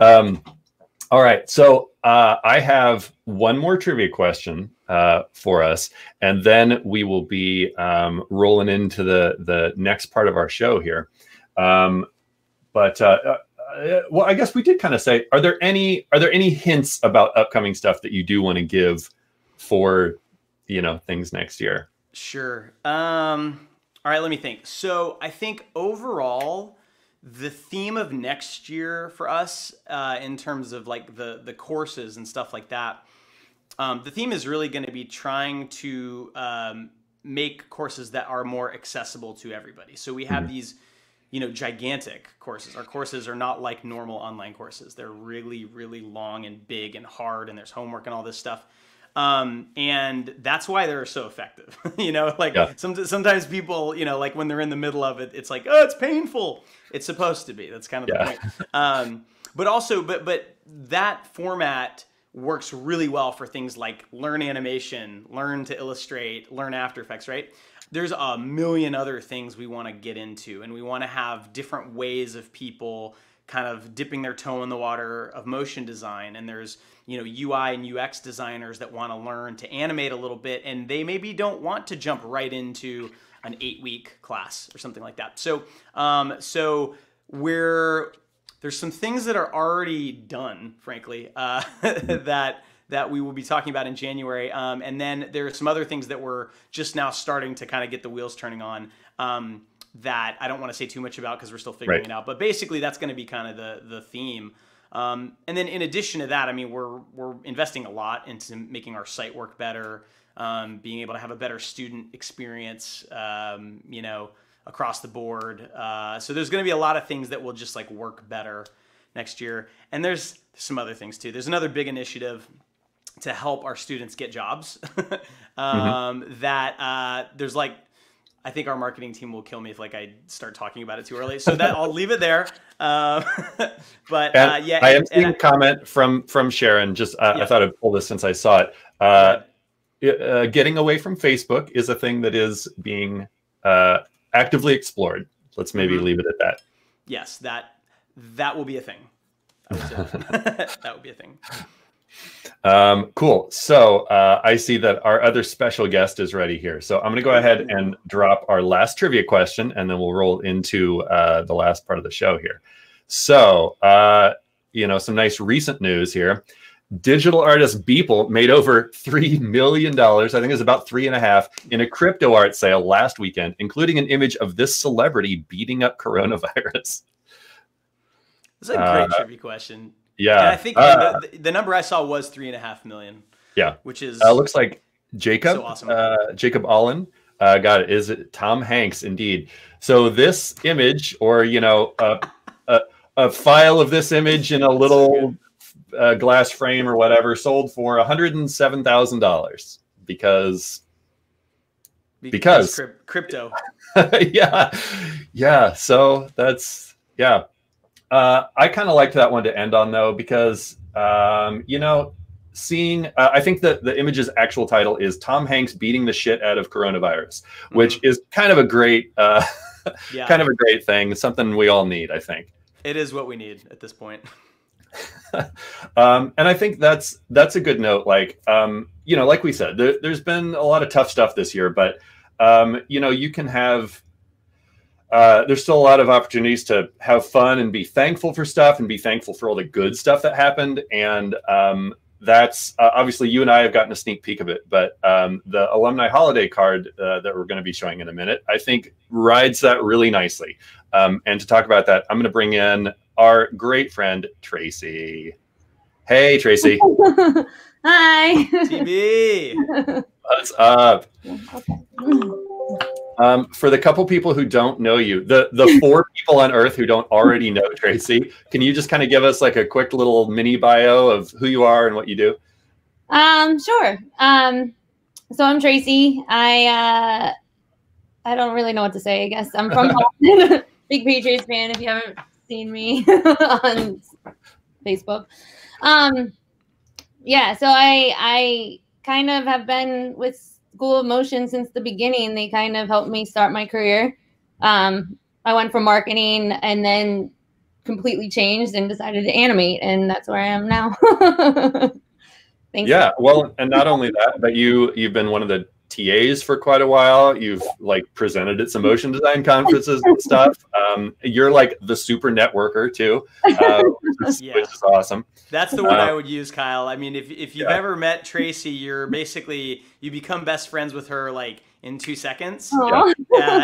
um, all right. So uh, I have one more trivia question uh, for us, and then we will be um, rolling into the the next part of our show here. Um, but uh, uh, well, I guess we did kind of say, are there any are there any hints about upcoming stuff that you do want to give for you know things next year? Sure. Um, all right, let me think. So I think overall, the theme of next year for us, uh, in terms of like the the courses and stuff like that, um, the theme is really going to be trying to um, make courses that are more accessible to everybody. So we have these, you know, gigantic courses. Our courses are not like normal online courses. They're really, really long and big and hard, and there's homework and all this stuff. Um, and that's why they're so effective. <laughs> you know, like Yeah. some, sometimes people, you know, like when they're in the middle of it, it's like, oh, it's painful. It's supposed to be. That's kind of Yeah. the point. Um, but also, but but that format works really well for things like learn animation, learn to illustrate, learn After Effects, right? There's a million other things we want to get into, and we want to have different ways of people kind of dipping their toe in the water of motion design. And there's you know UI and UX designers that want to learn to animate a little bit, and they maybe don't want to jump right into an eight week class or something like that. So um, so we're there's some things that are already done, frankly, uh, <laughs> that that we will be talking about in January, um, and then there are some other things that we're just now starting to kind of get the wheels turning on. Um, that I don't want to say too much about because we're still figuring Right. it out. But basically, that's going to be kind of the the theme. Um, and then in addition to that, I mean, we're we're investing a lot into making our site work better, um, being able to have a better student experience, um, you know, across the board. Uh, so there's going to be a lot of things that will just like work better next year. And there's some other things too. There's another big initiative to help our students get jobs. <laughs> um, That uh, there's like I think our marketing team will kill me if like I start talking about it too early. So that I'll leave it there. <laughs> Uh, <laughs> but uh, yeah, I am seeing a comment from from Sharon. Just uh, yeah. I thought I'd pull this since I saw it. Uh, uh, getting away from Facebook is a thing that is being uh, actively explored. Let's maybe mm-hmm. leave it at that. Yes, that that will be a thing. <laughs> that would be a thing. Um, cool. So uh, I see that our other special guest is ready here. So I'm going to go ahead and drop our last trivia question, and then we'll roll into uh, the last part of the show here. So, uh, you know, some nice recent news here. Digital artist Beeple made over $3 million, I think it's about three and a half, in a crypto art sale last weekend, including an image of this celebrity beating up coronavirus. That's a great uh, trivia question. Yeah, and I think uh, the, the, number I saw was three and a half million. Yeah, which is uh, looks like Jacob. So awesome. Uh, Jacob Allen uh, got it. Is it Tom Hanks? Indeed. So this image, or you know, a, a, a file of this image in a little uh, glass frame or whatever, sold for one hundred and seven thousand dollars because because crypto. <laughs> yeah, yeah. So that's yeah. Uh, I kind of liked that one to end on though, because um, you know, seeing uh, I think that the image's actual title is Tom Hanks beating the shit out of coronavirus, which mm-hmm. is kind of a great, uh, yeah. kind of a great thing, something we all need, I think. It is what we need at this point. <laughs> um, and I think that's that's a good note. Like, um, you know, like we said, there, has been a lot of tough stuff this year, but um, you know, you can have uh, there's still a lot of opportunities to have fun and be thankful for stuff and be thankful for all the good stuff that happened. And um, that's uh, obviously you and I have gotten a sneak peek of it, but um, the alumni holiday card uh, that we're going to be showing in a minute, I think rides that really nicely. Um, and to talk about that, I'm going to bring in our great friend Traci. Hey, Traci. <laughs> Hi. TV. What's up? <laughs> Um, for the couple people who don't know you, the the <laughs> four people on Earth who don't already know Traci, can you just kind of give us like a quick little mini bio of who you are and what you do? Um, sure. Um, so I'm Traci. I uh, I don't really know what to say. I guess I'm from <laughs> Boston. <laughs> Big Patriots fan. If you haven't seen me on Facebook, um, yeah. So I I kind of have been with School of Motion since the beginning. They kind of helped me start my career. Um, I went from marketing and then completely changed and decided to animate, and that's where I am now. <laughs> Yeah, well, and not only that, but you you've been one of the TAs for quite a while. You've like presented at some motion design conferences and stuff. Um, you're like the super networker too, uh, <laughs> which, is, yeah. which, is, awesome. That's the word uh, I would use, Kyle. I mean, if if you've yeah. ever met Traci, you're basically you become best friends with her like in two seconds. Uh,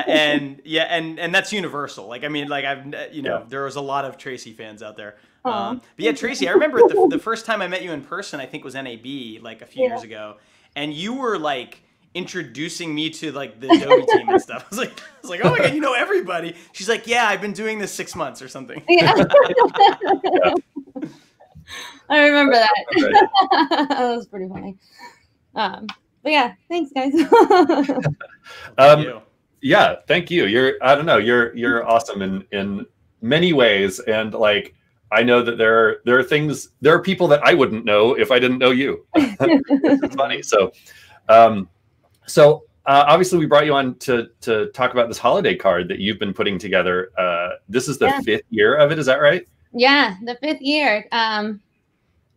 and yeah, and and that's universal. Like I mean, like I've you know yeah. there was a lot of Traci fans out there. Um, but yeah, Traci, I remember the, <laughs> the first time I met you in person. I think was NAB like a few years ago, and you were like introducing me to like the Adobe <laughs> team and stuff. I was like, I was like, oh my god, you know everybody. She's like, yeah, I've been doing this six months or something. Yeah. <laughs> I remember that. <laughs> that was pretty funny. Um, but yeah, thanks guys. um, you. yeah, thank you. You're I don't know, you're you're awesome in in many ways, and like. I know that there are there are things there are people that I wouldn't know if I didn't know you. it's funny. So um, so uh, obviously, we brought you on to to talk about this holiday card that you've been putting together. Uh, this is the yeah. fifth year of it. Is that right? Yeah, the fifth year. Um,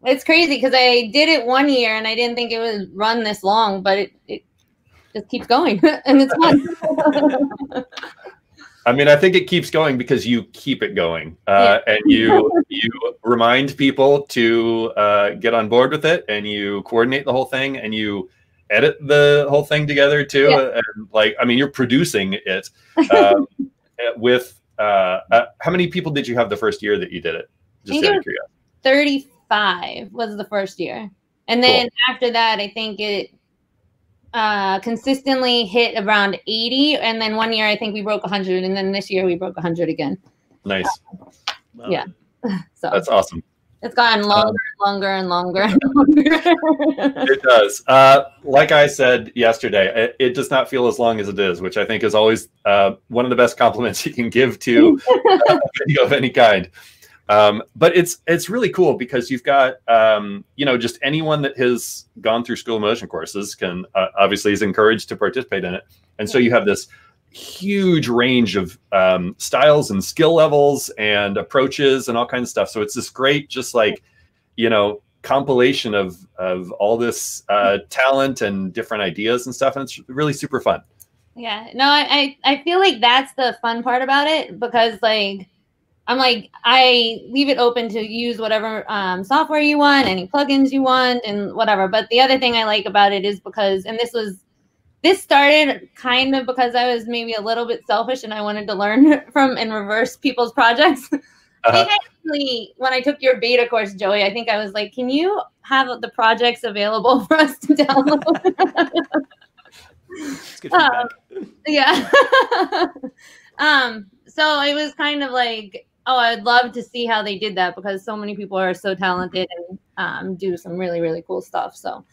it's crazy because I did it one year and I didn't think it would run this long, but it, it just keeps going <laughs> and it's fun. <laughs> I mean, I think it keeps going because you keep it going, uh, yeah. and you you remind people to uh, get on board with it, and you coordinate the whole thing, and you edit the whole thing together too. Yeah. And like, I mean, you're producing it um, <laughs> with uh, uh, how many people did you have the first year that you did it? Just out of curiosity. 35 was the first year. And then cool. after that, I think it uh, consistently hit around 80. And then one year, I think we broke 100. And then this year, we broke 100 again. Nice. Uh, yeah. <laughs> so that's awesome. It's gotten longer and longer and longer and longer. it does. Uh, like I said yesterday, it, it, does not feel as long as it is, which I think is always uh, one of the best <laughs> compliments you can give to a <laughs> video of any kind. Um, but it's it's really cool because you've got um, you know just anyone that has gone through school motion courses can uh, obviously is encouraged to participate in it, and so you have this huge range of um, styles and skill levels and approaches and all kinds of stuff. So it's this great, just like you know, compilation of of all this uh, talent and different ideas and stuff, and it's really super fun. Yeah, no, I I feel like that's the fun part about it because like I'm like, I leave it open to use whatever um, software you want, any plugins you want, and whatever. But the other thing I like about it is because, and this was, this started kind of because I was maybe a little bit selfish and I wanted to learn <laughs> from and reverse people's projects. <laughs> Uh-huh. I actually, when I took your beta course, Joey, I think I was like, can you have the projects available <laughs> for us to download? um, yeah. um, so it was kind of like oh, I'd love to see how they did that because so many people are so talented and um, do some really really cool stuff. So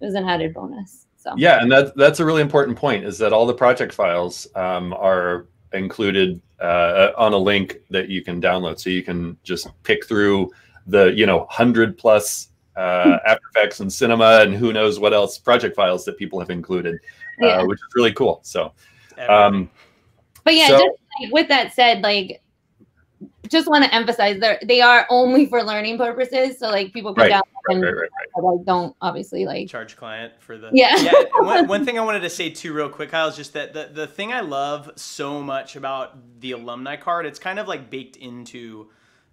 it was an added bonus. So yeah, and that's that's a really important point is that all the project files um, are included uh, on a link that you can download, so you can just pick through the you know hundred plus uh, After Effects and Cinema and who knows what else project files that people have included, uh, yeah. which is really cool. So, um, but yeah, so, just like, with that said, like just want to emphasize they they are only for learning purposes. So like people can right. download them, right, right, right, don't obviously like charge client for the yeah. yeah one, <laughs> one thing I wanted to say too, real quick, Kyle, is just that the the thing I love so much about the alumni card, it's kind of like baked into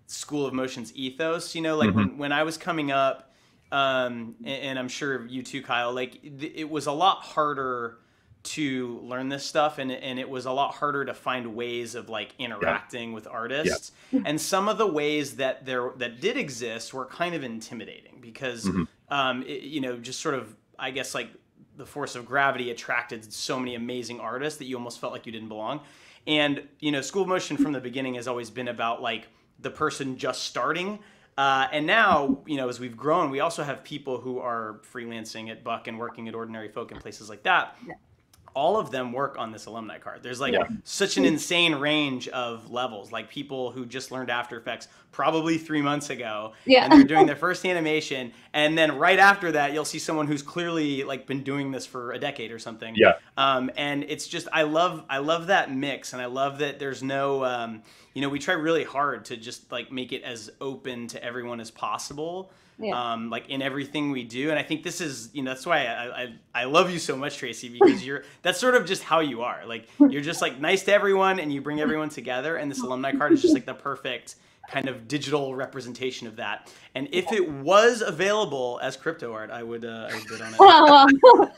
School of Motion's ethos. You know, like mm-hmm. when when I was coming up, um, and, and I'm sure you too, Kyle. Like it was a lot harder to learn this stuff and, and it was a lot harder to find ways of like interacting yeah. with artists yeah. and some of the ways that there that did exist were kind of intimidating because mm-hmm. um, it, you know just sort of i guess like the force of gravity attracted so many amazing artists that you almost felt like you didn't belong and you know school of motion from the beginning has always been about like the person just starting uh, and now, you know, as we've grown, we also have people who are freelancing at Buck and working at Ordinary Folk and places like that. Yeah all of them work on this alumni card. There's like yeah. such an insane range of levels, like people who just learned After Effects probably three months ago, yeah. and they're doing their first animation, and then right after that, you'll see someone who's clearly like been doing this for a decade or something. Yeah. Um, and it's just I love I love that mix, and I love that there's no um, you know we try really hard to just like make it as open to everyone as possible yeah. um, like in everything we do. And I think this is, you know, that's why I, I, I love you so much, Traci, because <laughs> you're, that's sort of just how you are. Like you're just like nice to everyone and you bring everyone together. And this alumni card is just like the perfect kind of digital representation of that. And if it was available as crypto art, I would, uh, I would bid on it. Well, well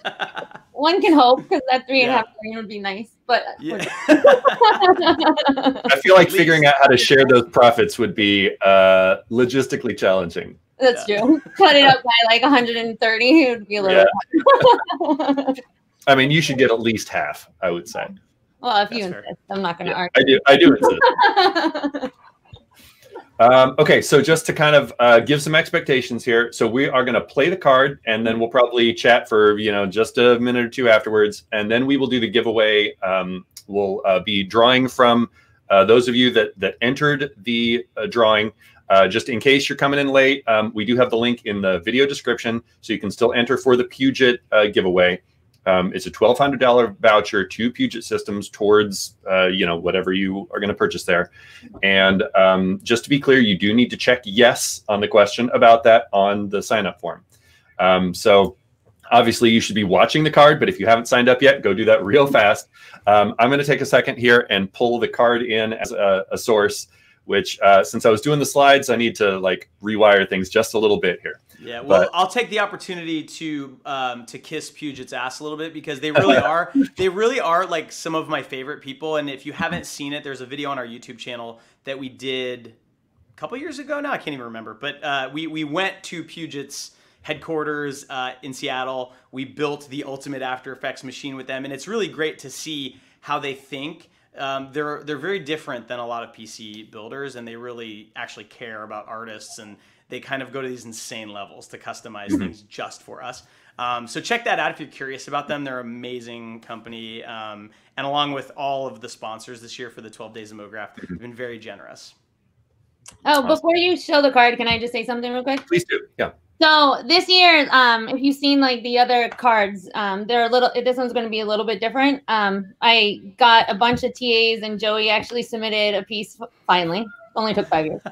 <laughs> one can hope because that three and a half million would be nice. But yeah. <laughs> I feel like figuring out how to share those profits would be uh, logistically challenging. That's yeah. true. <laughs> Cut it up by like 130. It would be a little. Yeah. <laughs> I mean, you should get at least half. I would say. Well, if That's you insist, I'm not going to yeah, argue. I do. I do insist. <laughs> um, okay, so just to kind of uh, give some expectations here, so we are going to play the card, and then we'll probably chat for you know just a minute or two afterwards, and then we will do the giveaway. Um, we'll uh, be drawing from uh, those of you that that entered the uh, drawing. Uh, just in case you're coming in late, um, we do have the link in the video description, so you can still enter for the Puget uh, giveaway. Um, it's a twelve hundred dollar voucher to Puget Systems towards uh, you know whatever you are going to purchase there. And um, just to be clear, you do need to check yes on the question about that on the sign up form. Um, so obviously you should be watching the card, but if you haven't signed up yet, go do that real fast. Um, I'm going to take a second here and pull the card in as a, a source which uh, since I was doing the slides, I need to like rewire things just a little bit here. Yeah, well, but, I'll take the opportunity to um, to kiss Puget's ass a little bit because they really <laughs> are they really are like some of my favorite people. And if you haven't seen it, there's a video on our YouTube channel that we did a couple years ago. Now I can't even remember, but uh, we we went to Puget's headquarters uh, in Seattle. We built the ultimate After Effects machine with them, and it's really great to see how they think um, they're they're very different than a lot of PC builders, and they really actually care about artists, and they kind of go to these insane levels to customize Mhm. things just for us. Um, so check that out if you're curious about them. They're an amazing company, um, and along with all of the sponsors this year for the 12 Days of MoGraph, they've been very generous. Oh, Awesome. before you show the card, can I just say something real quick? Please do. Yeah. So this year, um, if you've seen like the other cards, um, they're a little. This one's going to be a little bit different. Um, I got a bunch of TAs, and Joey actually submitted a piece. Finally, only took five years. <laughs>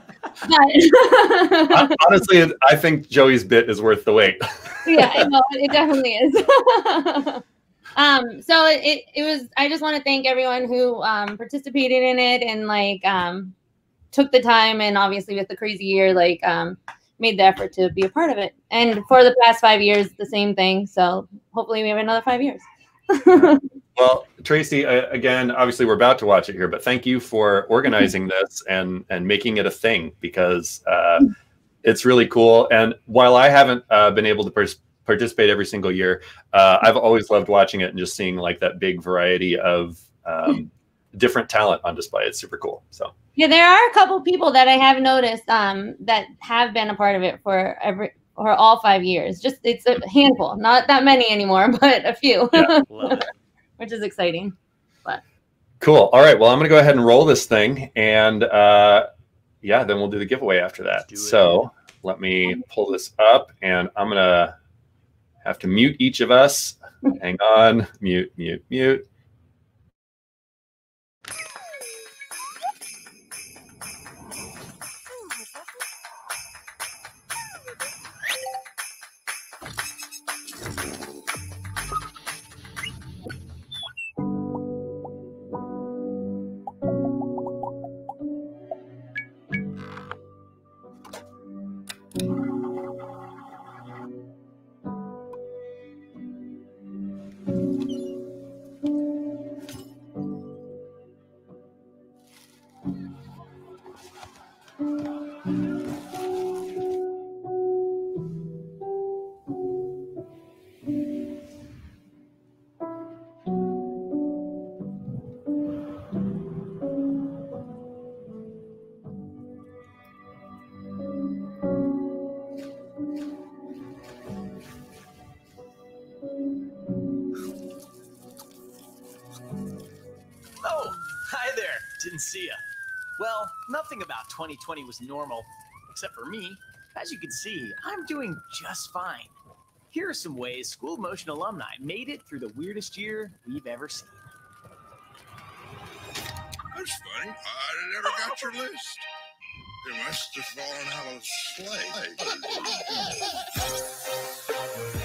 But <laughs> Honestly, I think Joey's bit is worth the wait. <laughs> yeah, no, it definitely is. um, so it, it, it was. I just want to thank everyone who um, participated in it and like um, took the time, and obviously with the crazy year, like um, made the effort to be a part of it. And for the past five years, the same thing. So hopefully we have another five years. <laughs> Well, Traci, uh, again, obviously we're about to watch it here, but thank you for organizing <laughs> this and and making it a thing because uh, it's really cool. And while I haven't uh, been able to pers- participate every single year, uh, I've always loved watching it and just seeing like that big variety of um, <laughs> different talent on display. It's super cool. So Yeah, there are a couple people that I have noticed um, that have been a part of it for every or all five years. Just it's a handful, not that many anymore, <laughs> but a few, Yeah. Love it. <laughs> which is exciting. But cool. All right. Well, I'm going to go ahead and roll this thing, and uh, yeah, then we'll do the giveaway after that. Let's do it. So let me pull this up, and I'm going to have to mute each of us. <laughs> Hang on. Mute, mute, mute. Was normal, except for me. As you can see, I'm doing just fine. Here are some ways School Motion alumni made it through the weirdest year we've ever seen. That's funny. I never got your list. It must have fallen out of the sleigh.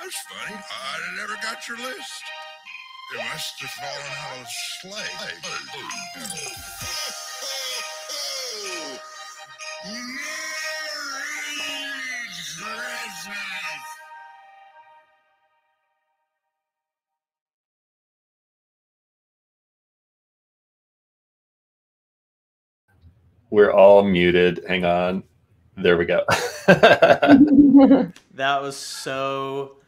That's funny. I never got your list. It must have fallen out of the sleigh. We're all muted. Hang on. There we go. <laughs> That was so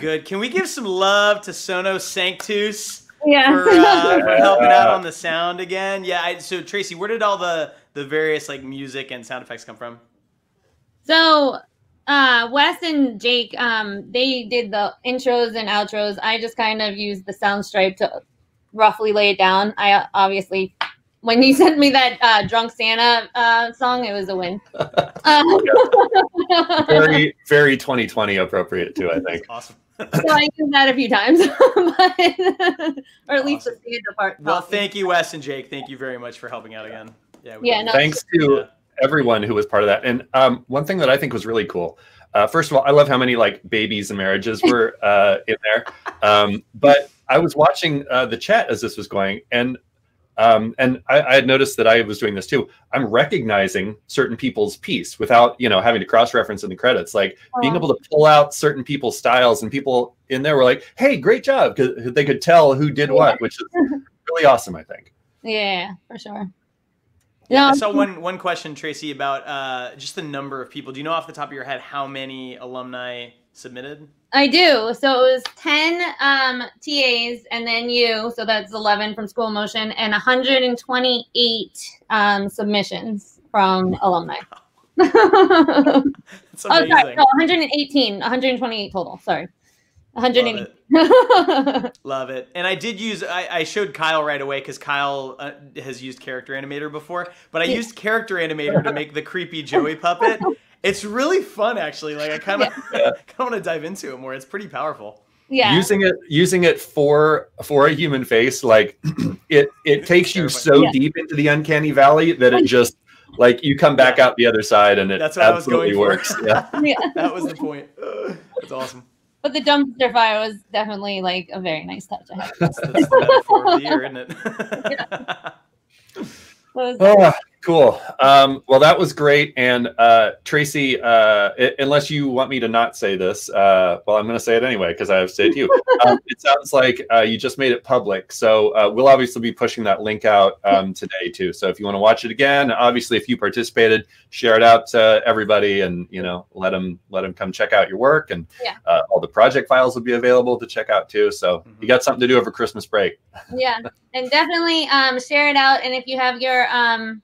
good. Can we give some love to Sono Sanctus yeah. for, uh, for helping out on the sound again? Yeah. I, so Traci, where did all the the various like music and sound effects come from? So uh Wes and Jake, um, they did the intros and outros. I just kind of used the Soundstripe to roughly lay it down. I uh, obviously when you sent me that uh, drunk Santa uh, song, it was a win. Um, <laughs> <laughs> very, very 2020 appropriate too, I think. Awesome. <laughs> so I used that a few times, but, or at least the Santa part. Well, probably. thank you, Wes and Jake. Thank you very much for helping out again. Yeah. Yeah, no, it. Thanks to Yeah. everyone who was part of that. And um, one thing that I think was really cool. Uh, first of all, I love how many like babies and marriages were uh, in there. Um, but I was watching uh, the chat as this was going, and um, and I, I had noticed that I was doing this too. I'm recognizing certain people's piece without you know having to cross reference in the credits, like being able to pull out certain people's styles, and people in there were like, "Hey, great job!" because they could tell who did what, which is really awesome. I think. Yeah, for sure. Yeah, I saw one one question, Traci, about uh, just the number of people. Do you know off the top of your head how many alumni submitted? I do. So it was 10 um, TAs and then you. So that's 11 from School Motion and 128 um, submissions from alumni. <laughs> oh, sorry. No, 118, 128 total. Sorry. Love it. <laughs> Love it. And I did use, I, I showed Kyle right away because Kyle uh, has used Character Animator before, but I Yeah. used Character Animator to make the creepy Joey puppet. <laughs> It's really fun, actually. Like, I kind of kind of want to dive into it more. It's pretty powerful. yeah. using it using it for for a human face like <clears throat> it it takes you so Yeah. deep into the uncanny valley that it just like you come back out the other side and it That's what I absolutely works yeah <laughs> yeah. That was the point. That's awesome. But the dumpster fire was definitely like a very nice touch. I have. That's, that's the metaphor of the year, isn't it? <laughs> <laughs> Was- oh, cool. Um well that was great. And uh Traci uh i- unless you want me to not say this uh well i'm going to say it anyway because i have to say it to you. <laughs> Um, it sounds like uh, you just made it public. So uh, we'll obviously be pushing that link out um, today too. So if you want to watch it again obviously if you participated share it out to everybody and you know let them let them come check out your work and Yeah. uh, all the project files will be available to check out too. So you got something to do over christmas break. Yeah. And definitely um share it out. And if you have your um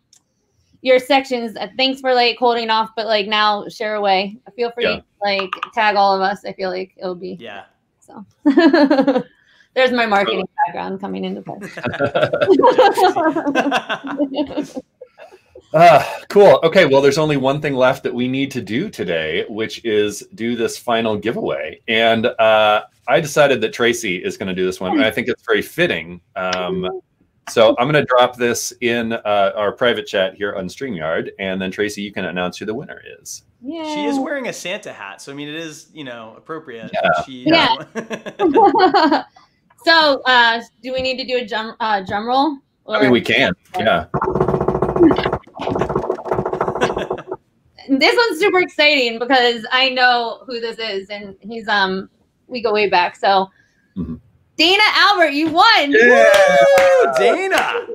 your sections uh, thanks for like holding off but like now share away feel free Yeah. to like tag all of us i feel like it'll be yeah. so <laughs> there's my marketing background coming into play <laughs> Ah, cool. Okay, well, there's only one thing left that we need to do today, which is do this final giveaway. And uh, I decided that Traci is going to do this one. I think it's very fitting. Um, so I'm going to drop this in uh, our private chat here on StreamYard. And then, Traci, you can announce who the winner is. yeah She is wearing a Santa hat, so I mean, it is you know appropriate. Yeah. She, Yeah. <laughs> so uh do we need to do a drum uh drum roll I mean, we can. Yeah. <laughs> this one's super exciting because I know who this is, and he's um we go way back. So Mhm. Dana Albert, you won. Woo, <laughs> Dana.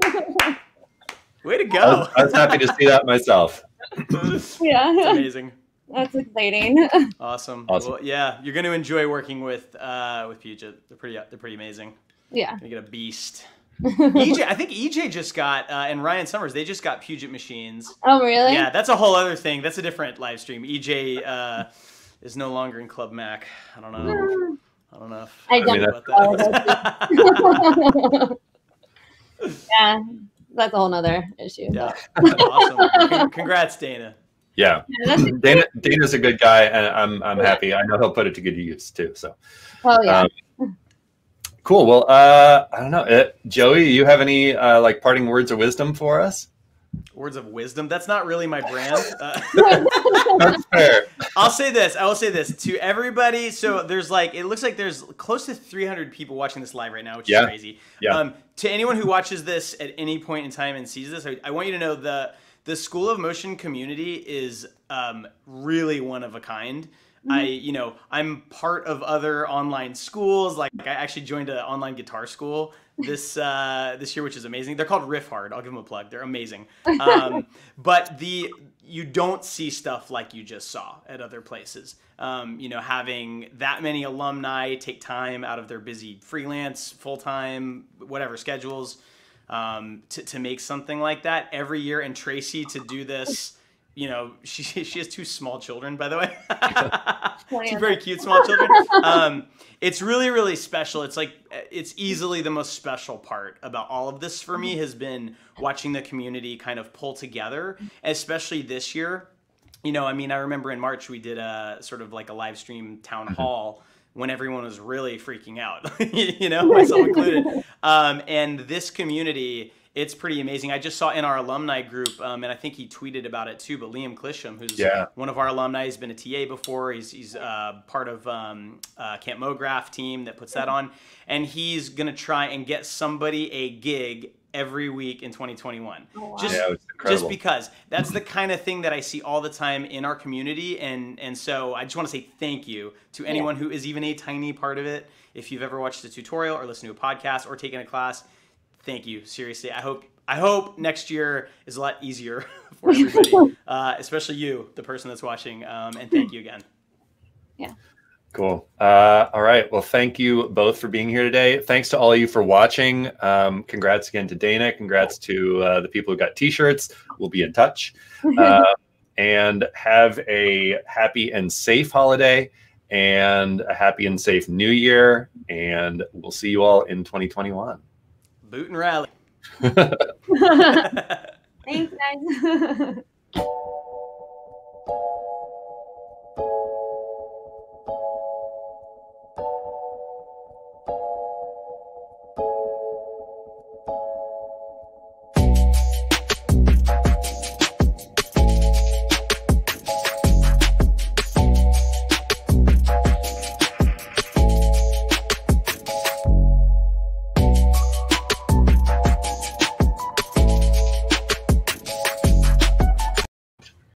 Way to I go. was, I was happy to see that myself. It's <laughs> Yeah, amazing. that's exciting. <laughs> Awesome. Awesome. Well, yeah, you're going to enjoy working with uh, with Puget. They're pretty they're pretty amazing. Yeah. Gonna get a beast. EJ, I think EJ just got uh, and Ryan Summers. They just got Puget machines. Oh really? Yeah, that's a whole other thing. That's a different live stream. EJ uh, is no longer in Club Mac. I don't know. I don't know. If I don't about that. <laughs> yeah, that's a whole nother issue. yeah, awesome. Congrats, Dana. Yeah. Yeah, Dana, Dana's a good guy, and I'm, I'm happy. I know he'll put it to good use too. So. oh yeah. Um, Cool. Well, uh, I don't know, uh, Joey. You have any uh, like parting words of wisdom for us? Words of wisdom. That's not really my brand. Uh, That's fair. <laughs> I'll say this. I will say this to everybody. So there's like it looks like there's close to 300 people watching this live right now, which Yeah. is crazy. Yeah. Um, to anyone who watches this at any point in time and sees this, I, I want you to know the the School of Motion community is um, really one of a kind. I, you know, I'm part of other online schools. Like I actually joined an online guitar school this uh, this year, which is amazing. They're called Riff Hard. I'll give them a plug. They're amazing. Um, <laughs> but the you don't see stuff like you just saw at other places. Um, you know, having that many alumni take time out of their busy freelance, full time, whatever schedules um, to, to make something like that every year. And Traci to do this, you know, <laughs> she, she has two small children, by the way. <laughs> two very cute small children. Um, it's really, really special. It's like, it's easily the most special part about all of this for me has been watching the community kind of pull together, especially this year. You know, I mean, I remember in March we did a sort of like a live stream town Mm-hmm. hall when everyone was really freaking out, <laughs> you know, myself included. Um, and this community, it's pretty amazing. I just saw in our alumni group, um, and I think he tweeted about it too. But Liam Clisham, who's Yeah. one of our alumni, he's been a TA before. He's he's uh, part of um, uh, Camp Mograph team that puts that on, and he's gonna try and get somebody a gig every week in 2021. Just Yeah, just because that's the kind of thing that I see all the time in our community, and and so I just want to say thank you to anyone who is even a tiny part of it. If you've ever watched a tutorial or listened to a podcast or taken a class, thank you. Seriously, I hope I hope next year is a lot easier <laughs> for <laughs> everybody, uh, especially you, the person that's watching. Um, and thank you again. Yeah. Cool. Uh, all right. Well, thank you both for being here today. Thanks to all of you for watching. Um, congrats again to Dana. Congrats to uh, the people who got T-shirts. We'll be in touch. <laughs> Uh, and have a happy and safe holiday, and a happy and safe New Year. And we'll see you all in 2021. Boot and rally. <laughs> <laughs> <laughs> Thanks, guys.